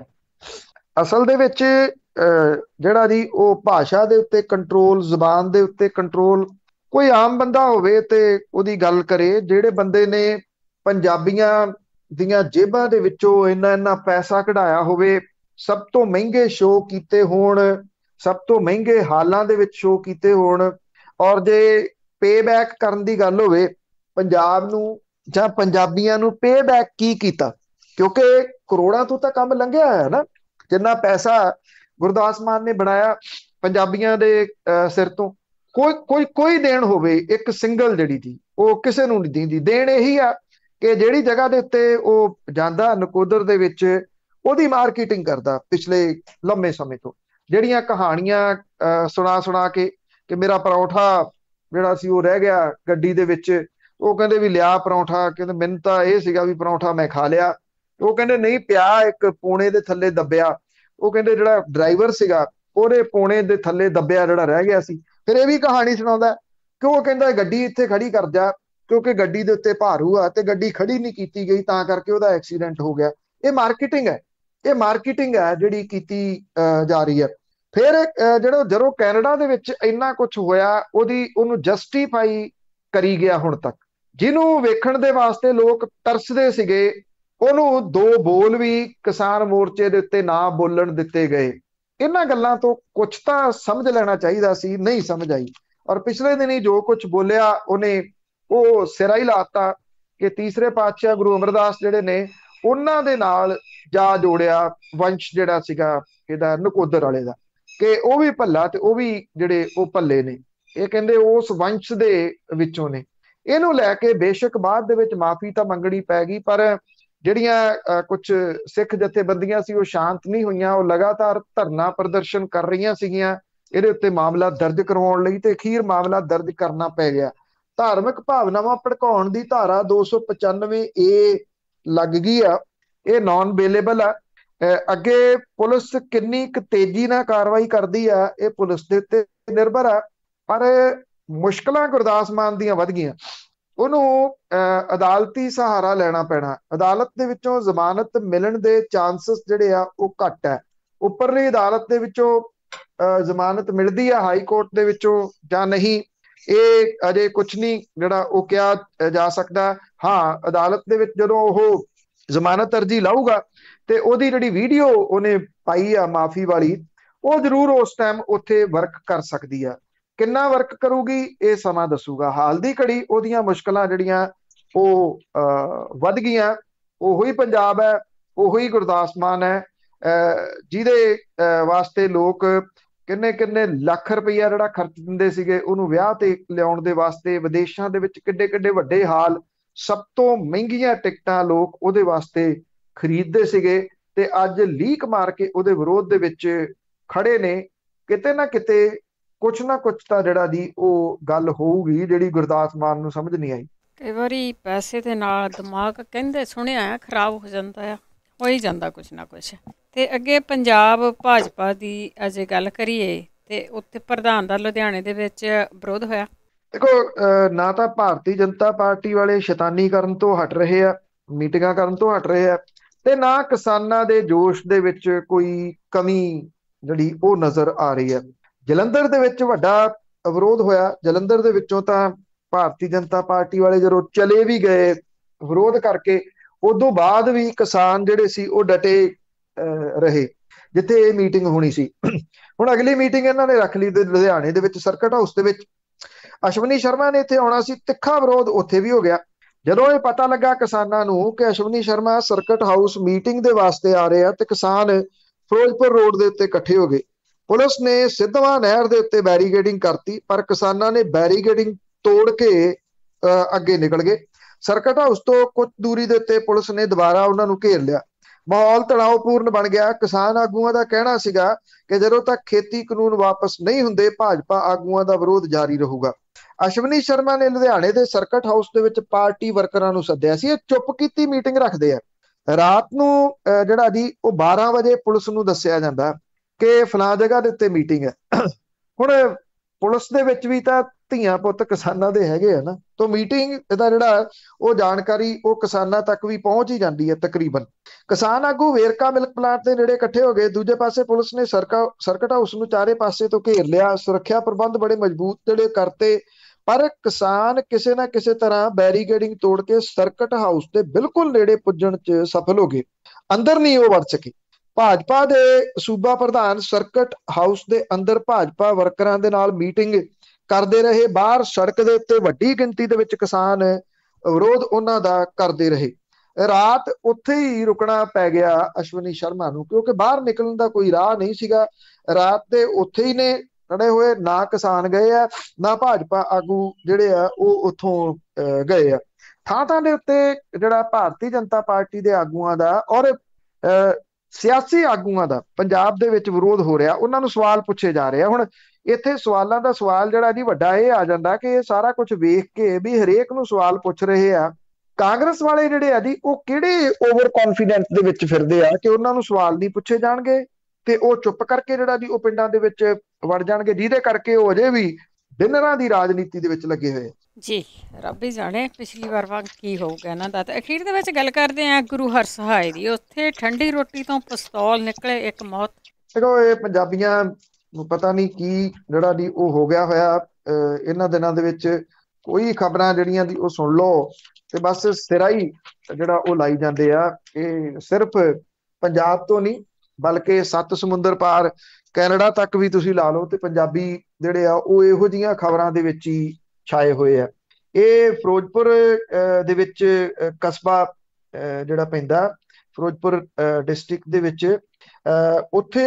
ਅਸਲ ਦੇ ਵਿੱਚ ਜਿਹੜਾ ਜੀ ਉਹ ਭਾਸ਼ਾ ਦੇ ਉੱਤੇ ਕੰਟਰੋਲ ਜ਼ੁਬਾਨ ਦੇ ਉੱਤੇ ਕੰਟਰੋਲ ਕੋਈ ਆਮ ਬੰਦਾ ਹੋਵੇ ਤੇ ਉਹਦੀ ਗੱਲ ਕਰੇ, ਜਿਹੜੇ ਬੰਦੇ ਨੇ ਪੰਜਾਬੀਆਂ ਦੀਆਂ ਜੇਬਾਂ ਦੇ ਵਿੱਚੋਂ ਇੰਨਾ ਇੰਨਾ ਪੈਸਾ ਕਢਾਇਆ ਹੋਵੇ, ਸਭ ਤੋਂ ਮਹਿੰਗੇ ਸ਼ੋਅ ਕੀਤੇ ਹੋਣ, ਸਭ ਤੋਂ ਮਹਿੰਗੇ ਹਾਲਾਂ ਦੇ ਵਿੱਚ ਸ਼ੋਅ ਕੀਤੇ ਹੋਣ, ਔਰ ਜੇ ਪੇਬੈਕ ਕਰਨ ਦੀ ਗੱਲ ਹੋਵੇ, ਪੰਜਾਬ ਨੂੰ ਜਾਂ ਪੰਜਾਬੀਆਂ ਨੂੰ ਪੇਬੈਕ ਕੀ ਕੀਤਾ? ਕਿਉਂਕਿ ਕਰੋੜਾਂ ਤੋਂ ਤਾਂ ਕੰਮ ਲੰਘਿਆ ਹੈ ਨਾ, ਜਿੰਨਾ ਪੈਸਾ ਗੁਰਦਾਸ ਮਾਨ ਨੇ ਬਣਾਇਆ ਪੰਜਾਬੀਆਂ ਦੇ ਸਿਰ ਤੋਂ। ਕੋਈ ਕੋਈ ਕੋਈ ਦੇਣ ਹੋਵੇ, ਇੱਕ ਸਿੰਗਲ ਜਿਹੜੀ ਦੀ, ਉਹ ਕਿਸੇ ਨੂੰ ਨਹੀਂ ਦਿੰਦੀ। ਦੇਣ ਇਹੀ ਆ ਕਿ ਜਿਹੜੀ ਜਗ੍ਹਾ ਦੇ ਉੱਤੇ ਉਹ ਜਾਂਦਾ, ਨਕੋਦਰ ਦੇ ਵਿੱਚ, ਉਹਦੀ ਮਾਰਕੀਟਿੰਗ ਕਰਦਾ ਪਿਛਲੇ ਲੰਮੇ ਸਮੇਂ ਤੋਂ। ਜਿਹੜੀਆਂ ਕਹਾਣੀਆਂ ਸੁਣਾ ਸੁਣਾ ਕੇ ਕਿ ਮੇਰਾ ਪਰੌਠਾ ਜਿਹੜਾ ਸੀ ਉਹ ਰਹਿ ਗਿਆ ਗੱਡੀ ਦੇ ਵਿੱਚ, ਉਹ ਕਹਿੰਦੇ ਵੀ ਲਿਆ ਪਰੌਂਠਾ, ਕਹਿੰਦੇ ਮੈਨੂੰ ਤਾਂ ਇਹ ਸੀਗਾ ਵੀ ਪਰੌਂਠਾ ਮੈਂ ਖਾ ਲਿਆ। ਉਹ ਕਹਿੰਦੇ ਨਹੀਂ, ਪਿਆ ਇੱਕ ਪੂਣੇ ਦੇ ਥੱਲੇ ਦੱਬਿਆ। ਉਹ ਕਹਿੰਦੇ ਜਿਹੜਾ ਡਰਾਈਵਰ ਸੀਗਾ, ਉਹਦੇ ਪੂਣੇ ਦੇ ਥੱਲੇ ਦੱਬਿਆ ਜਿਹੜਾ ਰਹਿ ਗਿਆ ਸੀ। ਫਿਰ ਇਹ ਵੀ ਕਹਾਣੀ ਸੁਣਾਉਂਦਾ ਕਿ ਉਹ ਕਹਿੰਦਾ ਗੱਡੀ ਇੱਥੇ ਖੜੀ ਕਰ ਜਾ ਕਿਉਂਕਿ ਗੱਡੀ ਦੇ ਉੱਤੇ ਭਾਰੂ ਆ ਤੇ ਗੱਡੀ ਖੜੀ ਨਹੀਂ ਕੀਤੀ ਗਈ ਤਾਂ ਕਰਕੇ ਉਹਦਾ ਐਕਸੀਡੈਂਟ ਹੋ ਗਿਆ। ਇਹ ਮਾਰਕੀਟਿੰਗ ਹੈ। ਇਹ ਮਾਰਕੀਟਿੰਗ ਹੈ ਜਿਹੜੀ ਕੀਤੀ ਜਾ ਰਹੀ ਹੈ। ਫਿਰ ਜਿਹੜਾ ਜਦੋਂ ਕੈਨੇਡਾ ਦੇ ਵਿੱਚ ਇੰਨਾ ਕੁਝ ਹੋਇਆ, ਉਹਦੀ, ਉਹਨੂੰ ਜਸਟੀਫਾਈ ਕਰੀ ਗਿਆ ਹੁਣ ਤੱਕ। ਜਿਹਨੂੰ ਵੇਖਣ ਦੇ ਵਾਸਤੇ ਲੋਕ ਤਰਸਦੇ ਸੀਗੇ, ਉਹਨੂੰ ਦੋ ਬੋਲ ਵੀ ਕਿਸਾਨ ਮੋਰਚੇ ਦੇ ਉੱਤੇ ਨਾ ਬੋਲਣ ਦਿੱਤੇ ਗਏ। ਇਹਨਾਂ ਗੱਲਾਂ ਤੋਂ ਕੁਝ ਤਾਂ ਸਮਝ ਲੈਣਾ ਚਾਹੀਦਾ ਸੀ, ਨਹੀਂ ਸਮਝ ਆਈ। ਔਰ ਪਿਛਲੇ ਦਿਨੀ ਜੋ ਕੁਝ ਬੋਲਿਆ, ਉਹਨੇ ਉਹ ਸਿਰਾ ਹੀ ਲਾਤਾ ਕਿ ਤੀਸਰੇ ਪਾਤਸ਼ਾਹ ਗੁਰੂ ਅਮਰਦਾਸ ਜਿਹੜੇ ਨੇ, ਉਹਨਾਂ ਦੇ ਨਾਲ ਜਾ ਜੋੜਿਆ ਵੰਸ਼ ਜਿਹੜਾ ਸੀਗਾ, ਇਹਦਾ ਨਕੋਦਰ ਵਾਲੇ ਦਾ। ਕਿ ਉਹ ਵੀ ਭੱਲਾ ਤੇ ਉਹ ਵੀ ਜਿਹੜੇ ਉਹ ਭੱਲੇ ਨੇ। ਇਹ ਕਹਿੰਦੇ ਉਸ ਵੰਸ਼ ਦੇ ਵਿੱਚੋਂ ਨੇ। ਇਹਨੂੰ ਲੈ ਕੇ ਬੇਸ਼ੱਕ ਬਾਅਦ ਦੇ ਵਿੱਚ ਮਾਫੀ ਤਾਂ ਮੰਗਣੀ ਪੈ ਗਈ, ਪਰ ਜਿਹੜੀਆਂ ਕੁਝ ਸਿੱਖ ਜਥੇਬੰਦੀਆਂ ਸੀ, ਉਹ ਸ਼ਾਂਤ ਨਹੀਂ ਹੋਈਆਂ, ਉਹ ਲਗਾਤਾਰ ਧਰਨਾ ਪ੍ਰਦਰਸ਼ਨ ਕਰ ਰਹੀਆਂ ਸੀਗੀਆਂ। ਇਹਦੇ ਉੱਤੇ ਮਾਮਲਾ ਦਰਜ ਕਰਵਾਉਣ ਲਈ ਤੇ ਅਖੀਰ ਮਾਮਲਾ ਦਰਜ ਕਰਨਾ ਪੈ ਗਿਆ। ਧਾਰਮਿਕ ਭਾਵਨਾਵਾਂ ਭੜਕਾਉਣ ਦੀ ਧਾਰਾ 295 ਏ ਲੱਗ ਗਈ ਆ। ਇਹ ਨਾਨ ਬੇਲੇਬਲ ਆ ਅੱਗੇ ਪੁਲਿਸ ਕਿੰਨੀ ਕੁ ਤੇਜ਼ੀ ਨਾਲ ਕਾਰਵਾਈ ਕਰਦੀ ਆ, ਇਹ ਪੁਲਿਸ ਦੇ ਉੱਤੇ ਨਿਰਭਰ ਆ। ਪਰ ਮੁਸ਼ਕਲਾਂ ਗੁਰਦਾਸ ਮਾਨ ਦੀਆਂ ਵਧ ਗਈਆਂ। ਉਹਨੂੰ ਅਦਾਲਤੀ ਸਹਾਰਾ ਲੈਣਾ ਪੈਣਾ। ਅਦਾਲਤ ਦੇ ਵਿੱਚੋਂ ਜ਼ਮਾਨਤ ਮਿਲਣ ਦੇ ਚਾਂਸਸ ਜਿਹੜੇ ਆ, ਉਹ ਘੱਟ ਹੈ। ਉੱਪਰਲੀ ਅਦਾਲਤ ਦੇ ਵਿੱਚੋਂ ਜ਼ਮਾਨਤ ਮਿਲਦੀ ਆ ਹਾਈ ਕੋਰਟ ਦੇ ਵਿੱਚੋਂ ਜਾਂ ਨਹੀਂ, ਇਹ ਅਜੇ ਕੁਝ ਨਹੀਂ ਜਿਹੜਾ ਉਹ ਕਿਹਾ ਜਾ ਸਕਦਾ। ਹਾਂ, ਅਦਾਲਤ ਦੇ ਵਿੱਚ ਜਦੋਂ ਉਹ ਜ਼ਮਾਨਤ ਅਰਜੀ ਲਾਊਗਾ ਤੇ ਉਹਦੀ ਜਿਹੜੀ ਵੀਡੀਓ ਉਹਨੇ ਪਾਈ ਆ ਮਾਫੀ ਵਾਲੀ, ਉਹ ਜ਼ਰੂਰ ਉਸ ਟਾਈਮ ਉੱਥੇ ਵਰਕ ਕਰ ਸਕਦੀ ਆ। ਕਿੰਨਾ ਵਰਕ ਕਰੂਗੀ, ਇਹ ਸਮਾਂ ਦੱਸੂਗਾ। ਹਾਲ ਦੀ ਘੜੀ ਉਹਦੀਆਂ ਮੁਸ਼ਕਲਾਂ ਜਿਹੜੀਆਂ ਉਹ ਵੱਧ ਗਈਆਂ। ਉਹੋ ਹੀ ਪੰਜਾਬ ਹੈ, ਉਹੋ ਹੀ ਗੁਰਦਾਸ ਮਾਨ ਹੈ। ਜਿਹਦੇ ਵਾਸਤੇ ਲੋਕ ਕਿੰਨੇ ਕਿੰਨੇ ਲੱਖ ਰੁਪਈਆ ਜਿਹੜਾ ਖਰਚ ਦਿੰਦੇ ਸੀਗੇ, ਉਹਨੂੰ ਵਿਆਹ ਤੇ ਲਿਆਉਣ ਦੇ ਵਾਸਤੇ ਵਿਦੇਸ਼ਾਂ ਦੇ ਵਿੱਚ ਕਿੱਡੇ ਕਿੱਡੇ ਵੱਡੇ ਹਾਲ, ਸਭ ਤੋਂ ਮਹਿੰਗੀਆਂ ਟਿਕਟਾਂ ਲੋਕ ਉਹਦੇ ਵਾਸਤੇ ਖਰੀਦਦੇ ਸੀਗੇ ਤੇ ਅੱਜ ਲੀਕ ਮਾਰ ਕੇ ਉਹਦੇ ਵਿਰੋਧ ਦੇ ਵਿੱਚ ਖੜੇ ਨੇ। ਕਿਤੇ ਨਾ ਕਿਤੇ ਕੁਛ ਨਾ ਕੁਛ ਤਾਂ ਜਿਹੜਾ ਦੀ ਉਹ ਗੱਲ ਹੋਊਗੀ ਜਿਹੜੀ ਗੁਰਦਾਸ ਮਾਨ ਨੂੰ ਸਮਝ ਨਹੀਂ ਆਈ। ਕਈ ਵਾਰੀ ਪੈਸੇ ਦੇ ਨਾਲ ਦਿਮਾਗ ਕਹਿੰਦੇ ਸੁਣਿਆ ਖਰਾਬ ਹੋ ਜਾਂਦਾ ਆ ਹੋ ਹੀ ਜਾਂਦਾ ਕੁਛ ਨਾ ਕੁਛ। ਤੇ ਅੱਗੇ ਪੰਜਾਬ ਭਾਜਪਾ ਦੀ ਅਜੇ ਗੱਲ ਕਰੀਏ ਤੇ ਉੱਥੇ ਪ੍ਰਧਾਨ ਦਾ ਲੁਧਿਆਣੇ ਦੇ ਵਿੱਚ ਵਿਰੋਧ ਹੋਇਆ। ਦੇਖੋ ਨਾ ਤਾਂ ਭਾਰਤੀ ਜਨਤਾ ਪਾਰਟੀ ਵਾਲੇ ਸ਼ੈਤਾਨੀ ਕਰਨ ਤੋਂ ਹਟ ਰਹੇ ਆ ਮੀਟਿੰਗਾਂ ਕਰਨ ਤੋਂ ਹਟ ਰਹੇ ਆ ਤੇ ਨਾ ਕਿਸਾਨਾਂ ਦੇ ਜੋਸ਼ ਦੇ ਵਿੱਚ ਕੋਈ ਕਮੀ ਜਿਹੜੀ ਉਹ ਨਜ਼ਰ ਆ ਰਹੀ ਹੈ। ਜਲੰਧਰ ਦੇ ਵਿੱਚ ਵੱਡਾ ਵਿਰੋਧ ਹੋਇਆ। ਜਲੰਧਰ ਦੇ ਵਿੱਚੋਂ ਤਾਂ ਭਾਰਤੀ ਜਨਤਾ ਪਾਰਟੀ ਵਾਲੇ ਜਦੋਂ ਚਲੇ ਵੀ ਗਏ ਵਿਰੋਧ ਕਰਕੇ, ਉਦੋਂ ਬਾਅਦ ਵੀ ਕਿਸਾਨ ਜਿਹੜੇ ਸੀ ਉਹ ਡਟੇ ਰਹੇ, ਜਿੱਥੇ ਇਹ ਮੀਟਿੰਗ ਹੋਣੀ ਸੀ। ਹੁਣ ਅਗਲੀ ਮੀਟਿੰਗ ਇਹਨਾਂ ਨੇ ਰੱਖ ਲਈ ਤੇ ਲੁਧਿਆਣੇ ਦੇ ਵਿੱਚ, ਸਰਕਟ ਹਾਊਸ ਦੇ ਵਿੱਚ। ਅਸ਼ਵਨੀ ਸ਼ਰਮਾ ਨੇ ਇੱਥੇ ਆਉਣਾ ਸੀ, ਤਿੱਖਾ ਵਿਰੋਧ ਉੱਥੇ ਵੀ ਹੋ ਗਿਆ। ਜਦੋਂ ਇਹ ਪਤਾ ਲੱਗਾ ਕਿਸਾਨਾਂ ਨੂੰ ਕਿ Ashwani Sharma circuit house meeting ਦੇ ਵਾਸਤੇ ਆ ਰਹੇ ਆ, ਤੇ ਕਿਸਾਨ ਫਿਰੋਜ਼ਪੁਰ ਰੋਡ ਦੇ ਉੱਤੇ ਇਕੱਠੇ ਹੋ ਗਏ। ਪੁਲਿਸ ਨੇ ਸਿੱਧਵਾ ਨਹਿਰ ਦੇ ਉੱਤੇ ਬੈਰੀਕੇਡਿੰਗ ਕਰਤੀ, ਪਰ ਕਿਸਾਨਾਂ ਨੇ ਬੈਰੀਕੇਡਿੰਗ ਤੋੜ ਕੇ ਅੱਗੇ ਨਿਕਲ ਗਏ। ਸਰਕਟ ਹਾਊਸ ਤੋਂ ਕੁਝ ਦੂਰੀ ਦੇ ਉੱਤੇ ਪੁਲਿਸ ਨੇ ਦੁਬਾਰਾ ਉਹਨਾਂ ਨੂੰ ਘੇਰ ਲਿਆ। ਮਾਹੌਲ ਤਣਾਅਪੂਰਨ ਬਣ ਗਿਆ। ਕਿਸਾਨ ਆਗੂਆਂ ਦਾ ਕਹਿਣਾ ਸੀਗਾ ਕਿ ਜਦੋਂ ਤੱਕ ਖੇਤੀ ਕਾਨੂੰਨ ਵਾਪਸ ਨਹੀਂ ਹੁੰਦੇ, ਭਾਜਪਾ ਆਗੂਆਂ ਦਾ ਵਿਰੋਧ ਜਾਰੀ ਰਹੂਗਾ। ਅਸ਼ਵਨੀ ਸ਼ਰਮਾ ਨੇ ਲੁਧਿਆਣੇ ਦੇ ਸਰਕਟ ਹਾਊਸ ਦੇ ਵਿੱਚ ਪਾਰਟੀ ਵਰਕਰਾਂ ਨੂੰ ਸੱਦਿਆ ਸੀ। ਇਹ ਚੁੱਪ ਕੀਤੀ ਮੀਟਿੰਗ ਰੱਖਦੇ ਆ। ਰਾਤ ਨੂੰ ਜਿਹੜਾ ਜੀ, ਉਹ 12 ਵਜੇ ਪੁਲਿਸ ਨੂੰ ਦੱਸਿਆ ਜਾਂਦਾ। ਕਿ ਫਲਾਂ ਜਗ੍ਹਾ ਦੇ ਉੱਤੇ ਮੀਟਿੰਗ ਹੈ। ਹੁਣ ਪੁਲਿਸ ਦੇ ਵਿੱਚ ਵੀ ਤਾਂ ਧੀਆਂ ਪੁੱਤ ਕਿਸਾਨਾਂ ਦੇ ਹੈਗੇ ਆ ਨਾ। ਤੋਂ ਮੀਟਿੰਗ ਇਹਦਾ ਜਿਹੜਾ ਉਹ ਜਾਣਕਾਰੀ ਉਹ ਕਿਸਾਨਾਂ ਤੱਕ ਵੀ ਪਹੁੰਚ ਹੀ ਜਾਂਦੀ ਹੈ ਤਕਰੀਬਨ। ਕਿਸਾਨ ਆਗੂ ਵੇਰਕਾ ਮਿਲਕ ਪਲਾਂਟ ਦੇ ਨੇੜੇ ਇਕੱਠੇ ਹੋ ਗਏ। ਦੂਜੇ ਪਾਸੇ ਪੁਲਿਸ ਨੇ ਸਰਕਾ ਸਰਕਟ ਹਾਊਸ ਨੂੰ ਚਾਰੇ ਪਾਸੇ ਤੋਂ ਘੇਰ ਲਿਆ। ਸੁਰੱਖਿਆ ਪ੍ਰਬੰਧ ਬੜੇ ਮਜ਼ਬੂਤ ਜਿਹੜੇ ਕਰਤੇ। ਪਰ ਕਿਸਾਨ ਕਿਸੇ ਨਾ ਕਿਸੇ ਤਰ੍ਹਾਂ ਬੈਰੀਕੇਡਿੰਗ ਤੋੜ ਕੇ ਸਰਕਟ ਹਾਊਸ ਦੇ ਬਿਲਕੁਲ ਨੇੜੇ ਪੁੱਜਣ 'ਚ ਸਫਲ ਹੋ ਗਏ। ਅੰਦਰ ਨਹੀਂ ਉਹ ਵੜ ਸਕੇ। ਭਾਜਪਾ ਦੇ ਸੂਬਾ ਪ੍ਰਧਾਨ ਸਰਕਟ ਹਾਊਸ ਦੇ ਅੰਦਰ ਭਾਜਪਾ ਵਰਕਰਾਂ ਦੇ ਨਾਲ ਮੀਟਿੰਗ ਕਰਦੇ ਰਹੇ। ਬਾਹਰ ਸੜਕ ਦੇ ਉੱਤੇ ਵੱਡੀ ਗਿਣਤੀ ਦੇ ਵਿੱਚ ਕਿਸਾਨ ਵਿਰੋਧ ਉਹਨਾਂ ਦਾ ਕਰਦੇ ਰਹੇ। ਰਾਤ ਉੱਥੇ ਹੀ ਰੁਕਣਾ ਪੈ ਗਿਆ ਅਸ਼ਵਨੀ ਸ਼ਰਮਾ ਨੂੰ, ਕਿਉਂਕਿ ਬਾਹਰ ਨਿਕਲਣ ਦਾ ਕੋਈ ਰਾਹ ਨਹੀਂ ਸੀਗਾ। ਰਾਤ ਦੇ ਉੱਥੇ ਹੀ ਨੇ ਖੜੇ ਹੋਏ, ਨਾ ਕਿਸਾਨ ਗਏ ਆ, ਨਾ ਭਾਜਪਾ ਆਗੂ ਜਿਹੜੇ ਆ, ਉਹ ਉੱਥੋਂ ਗਏ ਆ। ਥਾਂ ਥਾਂ ਦੇ ਉੱਤੇ ਜਿਹੜਾ ਭਾਰਤੀ ਜਨਤਾ ਪਾਰਟੀ ਦੇ ਆਗੂਆਂ ਦਾ ਔਰ ਸਿਆਸੀ ਆਗੂਆਂ ਦਾ ਪੰਜਾਬ ਦੇ ਵਿੱਚ ਵਿਰੋਧ ਹੋ ਰਿਹਾ, ਉਹਨਾਂ ਨੂੰ ਸਵਾਲ ਪੁੱਛੇ ਜਾ ਰਹੇ ਆ। ਹੁਣ ਇੱਥੇ ਸਵਾਲਾਂ ਦਾ ਸਵਾਲ ਜਿਹੜਾ ਜੀ ਵੱਡਾ ਇਹ ਆ ਜਾਂਦਾ ਕਿ ਇਹ ਸਾਰਾ ਕੁਝ ਵੇਖ ਕੇ ਵੀ ਹਰੇਕ ਨੂੰ ਸਵਾਲ ਪੁੱਛ ਰਹੇ ਆ। ਕਾਂਗਰਸ ਵਾਲੇ ਜਿਹੜੇ ਆ ਜੀ, ਉਹ ਕਿਹੜੇ ਓਵਰ ਕੌਨਫੀਡੈਂਸ ਦੇ ਵਿੱਚ ਫਿਰਦੇ ਆ ਕਿ ਉਹਨਾਂ ਨੂੰ ਸਵਾਲ ਨਹੀਂ ਪੁੱਛੇ ਜਾਣਗੇ? ਤੇ ਉਹ ਚੁੱਪ ਕਰਕੇ ਜਿਹੜਾ ਜੀ ਉਹ ਪਿੰਡਾਂ ਦੇ ਵਿੱਚ ਵੜ ਜਾਣਗੇ, ਜਿਹਦੇ ਕਰਕੇ ਉਹ ਅਜੇ ਵੀ ਡਿਨਰਾਂ ਦੀ ਰਾਜਨੀਤੀ ਦੇ ਵਿੱਚ ਲੱਗੇ ਹੋਏ ਜੀ ਰੱਬ ਹੀ ਜਾਣੇ ਪਿਛਲੀ ਵਾਰ ਵਾਂਗ ਕੀ ਹੋਊਗਾ ਇਹਨਾਂ ਦਾ। ਤੇ ਅਖੀਰ ਦੇ ਵਿੱਚ ਗੱਲ ਕਰਦੇ ਆ ਗੁਰੂ ਹਰਸਹਾਏ ਦੀ। ਉੱਥੇ ਠੰਡੀ ਰੋਟੀ ਤੋਂ ਪਿਸਤੌਲ ਨਿਕਲੇ ਇੱਕ ਮੌਤ। ਦੇਖੋ ਇਹ ਪੰਜਾਬੀਆਂ ਨੂੰ ਪਤਾ ਨਹੀਂ ਕੀ ਜਿਹੜਾ ਦੀ ਉਹ ਹੋ ਗਿਆ ਹੋਇਆ ਇਹਨਾਂ ਦਿਨਾਂ ਦੇ ਵਿੱਚ ਕੋਈ ਖਬਰਾਂ ਜਿਹੜੀਆਂ ਦੀ ਉਹ ਸੁਣ ਲਓ ਤੇ ਬਸ ਸਿਰਾ ਹੀ ਜਿਹੜਾ ਉਹ ਲਾਈ ਜਾਂਦੇ ਆ। ਇਹ ਸਿਰਫ ਪੰਜਾਬ ਤੋਂ ਨਹੀਂ ਬਲਕਿ ਸੱਤ ਸਮੁੰਦਰ ਪਾਰ ਕੈਨੇਡਾ ਤੱਕ ਵੀ ਤੁਸੀਂ ਲਾ ਲਓ ਤੇ ਪੰਜਾਬੀ ਜਿਹੜੇ ਆ ਉਹ ਇਹੋ ਜੀਆਂ ਖਬਰਾਂ ਦੇ ਵਿੱਚ ਹੀ ਛਾਏ ਹੋਏ ਆ। ਇਹ ਫਿਰੋਜ਼ਪੁਰ ਦੇ ਵਿੱਚ ਕਸਬਾ ਜਿਹੜਾ ਪੈਂਦਾ, ਫਿਰੋਜ਼ਪੁਰ ਡਿਸਟ੍ਰਿਕਟ ਦੇ ਵਿੱਚ ਉੱਥੇ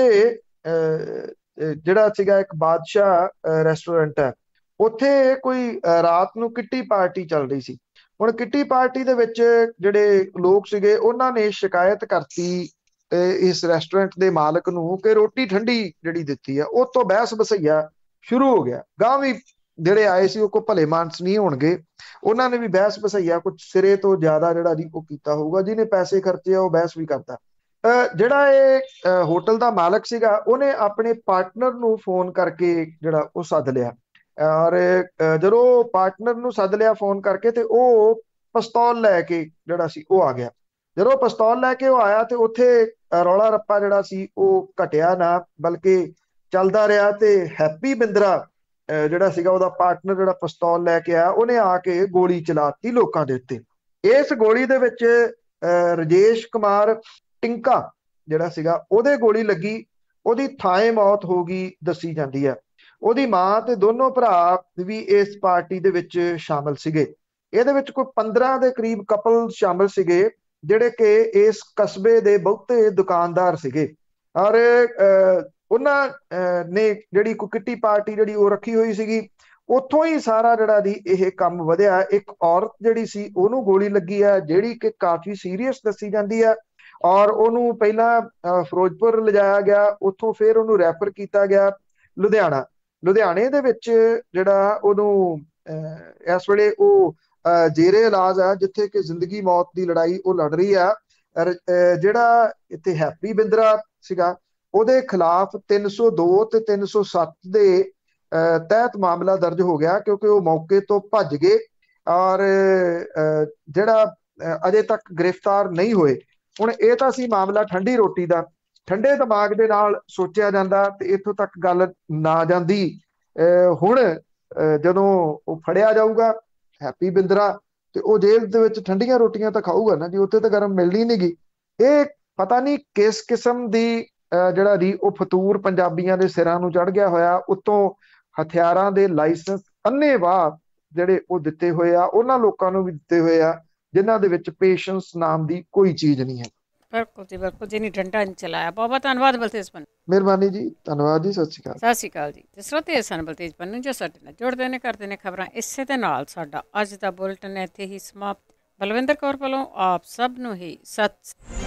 ਜਿਹੜਾ ਸੀਗਾ ਇੱਕ ਬਾਦਸ਼ਾਹ ਰੈਸਟੋਰੈਂਟ ਹੈ, ਉੱਥੇ ਕੋਈ ਰਾਤ ਨੂੰ ਕਿੱਟੀ ਪਾਰਟੀ ਚੱਲ ਰਹੀ ਸੀ। ਹੁਣ ਕਿੱਟੀ ਪਾਰਟੀ ਦੇ ਵਿੱਚ ਜਿਹੜੇ ਲੋਕ ਸੀਗੇ, ਉਹਨਾਂ ਨੇ ਸ਼ਿਕਾਇਤ ਕਰਤੀ ਇਸ ਰੈਸਟੋਰੈਂਟ ਦੇ ਮਾਲਕ ਨੂੰ ਕਿ ਰੋਟੀ ਠੰਡੀ ਜਿਹੜੀ ਦਿੱਤੀ ਆ, ਉਹ ਤੋਂ ਬਹਿਸ ਬਸਈਆ ਸ਼ੁਰੂ ਹੋ ਗਿਆ। ਗਾਂ ਵੀ ਜਿਹੜੇ ਆਏ ਸੀ, ਉਹ ਕੋ ਭਲੇ ਮਾਨਸ ਨਹੀਂ ਹੋਣਗੇ। ਉਹਨਾਂ ਨੇ ਵੀ ਬਹਿਸ ਬਸਈਆ ਕੁਝ ਸਿਰੇ ਤੋਂ ਜ਼ਿਆਦਾ ਜਿਹੜਾ ਦੀ ਉਹ ਕੀਤਾ ਹੋਊਗਾ, ਜਿਹਨੇ ਪੈਸੇ ਖਰਚੇ ਆ, ਉਹ ਬਹਿਸ ਵੀ ਕਰਦਾ ਜਿਹੜਾ ਇਹ ਹੋਟਲ ਦਾ ਮਾਲਕ ਸੀਗਾ, ਉਹਨੇ ਆਪਣੇ ਪਾਰਟਨਰ ਨੂੰ ਫੋਨ ਕਰਕੇ ਜਿਹੜਾ ਉਹ ਸੱਦ ਲਿਆ। ਔਰ ਜਦੋਂ ਪਾਰਟਨਰ ਨੂੰ ਸੱਦ ਲਿਆ ਫੋਨ ਕਰਕੇ ਤੇ ਉਹ ਪਿਸਤੌਲ ਲੈ ਕੇ ਜਿਹੜਾ ਸੀ, ਉਹ ਆ ਗਿਆ। ਜਦੋਂ ਪਿਸਤੌਲ ਲੈ ਕੇ ਉਹ ਆਇਆ ਤੇ ਉੱਥੇ ਰੌਲਾ ਰੱਪਾ ਜਿਹੜਾ ਸੀ, ਉਹ ਘਟਿਆ ਨਾ, ਬਲਕਿ ਚੱਲਦਾ ਰਿਹਾ ਤੇ ਹੈਪੀ ਬਿੰਦਰਾ ਜਿਹੜਾ ਸੀਗਾ ਉਹਦਾ ਪਾਰਟਨਰ ਜਿਹੜਾ ਪਿਸਤੌਲ ਲੈ ਕੇ ਆਇਆ, ਉਹਨੇ ਆ ਕੇ ਗੋਲੀ ਚਲਾਤੀ ਲੋਕਾਂ ਦੇ ਉੱਤੇ। ਇਸ ਗੋਲੀ ਦੇ ਵਿੱਚ ਰਜੇਸ਼ ਕੁਮਾਰ ਟਿੰਕਾ ਜਿਹੜਾ ਸੀਗਾ, ਉਹਦੇ ਗੋਲੀ ਲੱਗੀ, ਉਹਦੀ ਥਾਏ ਮੌਤ ਹੋ ਗਈ ਦੱਸੀ ਜਾਂਦੀ ਹੈ। ਉਹਦੀ ਮਾਂ ਤੇ ਦੋਨੋਂ ਭਰਾ ਵੀ ਇਸ ਪਾਰਟੀ ਦੇ ਵਿੱਚ ਸ਼ਾਮਲ ਸੀਗੇ। ਇਹਦੇ ਵਿੱਚ ਕੋਈ 15 ਦੇ ਕਰੀਬ ਕਪਲ ਸ਼ਾਮਲ ਸੀਗੇ। ਜਿਹੜੇ ਕਿ ਇਸ ਕਸਬੇ ਦੇ ਬਹੁਤੇ ਦੁਕਾਨਦਾਰ ਸੀਗੇ। ਔਰ ਉਹਨਾਂ ਨੇ ਜਿਹੜੀ ਕੋ ਪਾਰਟੀ ਜਿਹੜੀ ਉਹ ਰੱਖੀ ਹੋਈ ਸੀਗੀ, ਉੱਥੋਂ ਹੀ ਸਾਰਾ ਜਿਹੜਾ ਦੀ ਇਹ ਕੰਮ ਵਧਿਆ। ਇੱਕ ਔਰਤ ਜਿਹੜੀ ਸੀ, ਉਹਨੂੰ ਗੋਲੀ ਲੱਗੀ ਆ ਜਿਹੜੀ ਕਿ ਕਾਫੀ ਸੀਰੀਅਸ ਦੱਸੀ ਜਾਂਦੀ ਆ ਔਰ ਉਹਨੂੰ ਪਹਿਲਾਂ ਫਿਰੋਜ਼ਪੁਰ ਲਿਜਾਇਆ ਗਿਆ, ਉੱਥੋਂ ਫਿਰ ਉਹਨੂੰ ਰੈਫਰ ਕੀਤਾ ਗਿਆ, ਲੁਧਿਆਣਾ। ਲੁਧਿਆਣੇ ਦੇ ਵਿੱਚ ਜਿਹੜਾ ਉਹਨੂੰ ਇਸ ਵੇਲੇ ਉਹ ਜੇਰੇ ਇਲਾਜ ਹੈ, ਜਿੱਥੇ ਕਿ ਜ਼ਿੰਦਗੀ ਮੌਤ ਦੀ ਲੜਾਈ ਉਹ ਲੜ ਰਹੀ ਹੈ। ਜਿਹੜਾ ਇੱਥੇ ਹੈਪੀ ਬਿੰਦਰਾ ਸੀਗਾ, ਉਹਦੇ ਖਿਲਾਫ 302 ਤੇ 307 ਦੇ ਤਹਿਤ ਮਾਮਲਾ ਦਰਜ ਹੋ ਗਿਆ, ਕਿਉਂਕਿ ਉਹ ਮੌਕੇ ਤੋਂ ਭੱਜ ਗਏ ਔਰ ਜਿਹੜਾ ਅਜੇ ਤੱਕ ਗ੍ਰਿਫਤਾਰ ਨਹੀਂ ਹੋਏ। ਹੁਣ ਇਹ ਤਾਂ ਸੀ ਮਾਮਲਾ ਠੰਡੀ ਰੋਟੀ ਦਾ। ਠੰਡੇ ਦਿਮਾਗ ਦੇ ਨਾਲ ਸੋਚਿਆ ਜਾਂਦਾ ਤੇ ਇੱਥੋਂ ਤੱਕ ਗੱਲ ਨਾ ਜਾਂਦੀ। ਹੁਣ ਜਦੋਂ ਉਹ ਫੜਿਆ ਜਾਊਗਾ ਹੈਪੀ ਬਿੰਦਰਾ ਤੇ ਉਹ ਜੇਲ੍ਹ ਦੇ ਵਿੱਚ ਠੰਡੀਆਂ ਰੋਟੀਆਂ ਤਾਂ ਖਾਊਗਾ ਨਾ ਜੀ, ਉੱਥੇ ਤਾਂ ਗਰਮ ਮਿਲਣੀ ਨਹੀਂਗੀ ਇਹ ਪਤਾ ਨਹੀਂ ਕਿਸ ਕਿਸਮ ਦੀ ਜਿਹੜਾ ਦੀ ਉਹ ਫਤੂਰ ਪੰਜਾਬੀਆਂ ਦੇ ਸਿਰਾਂ ਨੂੰ ਚੜ ਗਿਆ ਹੋਇਆ, ਉਤੋਂ ਹਥਿਆਰਾਂ ਦੇ ਲਾਇਸੈਂਸ ਅੰਨੇਵਾਹ ਜਿਹੜੇ ਉਹ ਦਿੱਤੇ ਹੋਏ ਆ, ਉਹਨਾਂ ਲੋਕਾਂ ਨੂੰ ਵੀ ਦਿੱਤੇ ਹੋਏ ਆ, ਜਿਨ੍ਹਾਂ ਦੇ ਵਿੱਚ ਪੇਸ਼ੈਂਸ ਨਾਮ ਦੀ ਕੋਈ ਚੀਜ਼ ਨਹੀਂ ਹੈ। ਬਿਲਕੁਲ ਜੀ ਬਿਲਕੁਲ ਜੀ ਨਹੀਂ ਡੰਡਾ ਨਹੀਂ ਚਲਾਇਆ। ਬਹੁਤ ਧੰਨਵਾਦ ਬਲਤੇਜ ਪੰਨ। ਮਿਹਰਬਾਨੀ ਜੀ ਧੰਨਵਾਦ ਜੀ ਸਤਿ ਸ਼੍ਰੀ ਅਕਾਲ। ਸਤਿ ਸ਼੍ਰੀ ਅਕਾਲ ਜੀ। ਤੇ ਸਰੋਤੇ ਸਨ ਬਲਤੇਜ ਪੰਨ ਜੋ ਸਾਡੇ ਨਾਲ ਜੁੜਦੇ ਨੇ ਕਰਦੇ ਨੇ ਖਬਰਾਂ ਇਸੇ ਦੇ ਨਾਲ ਸਾਡਾ ਅੱਜ ਦਾ ਬੁਲਟਨ ਇੱਥੇ ਹੀ ਸਮਾਪਤ। ਬਲਵਿੰਦਰ ਕੌਰ ਵੱਲੋਂ ਆਪ ਸਭ ਨੂੰ ਹੀ ਸਤਿ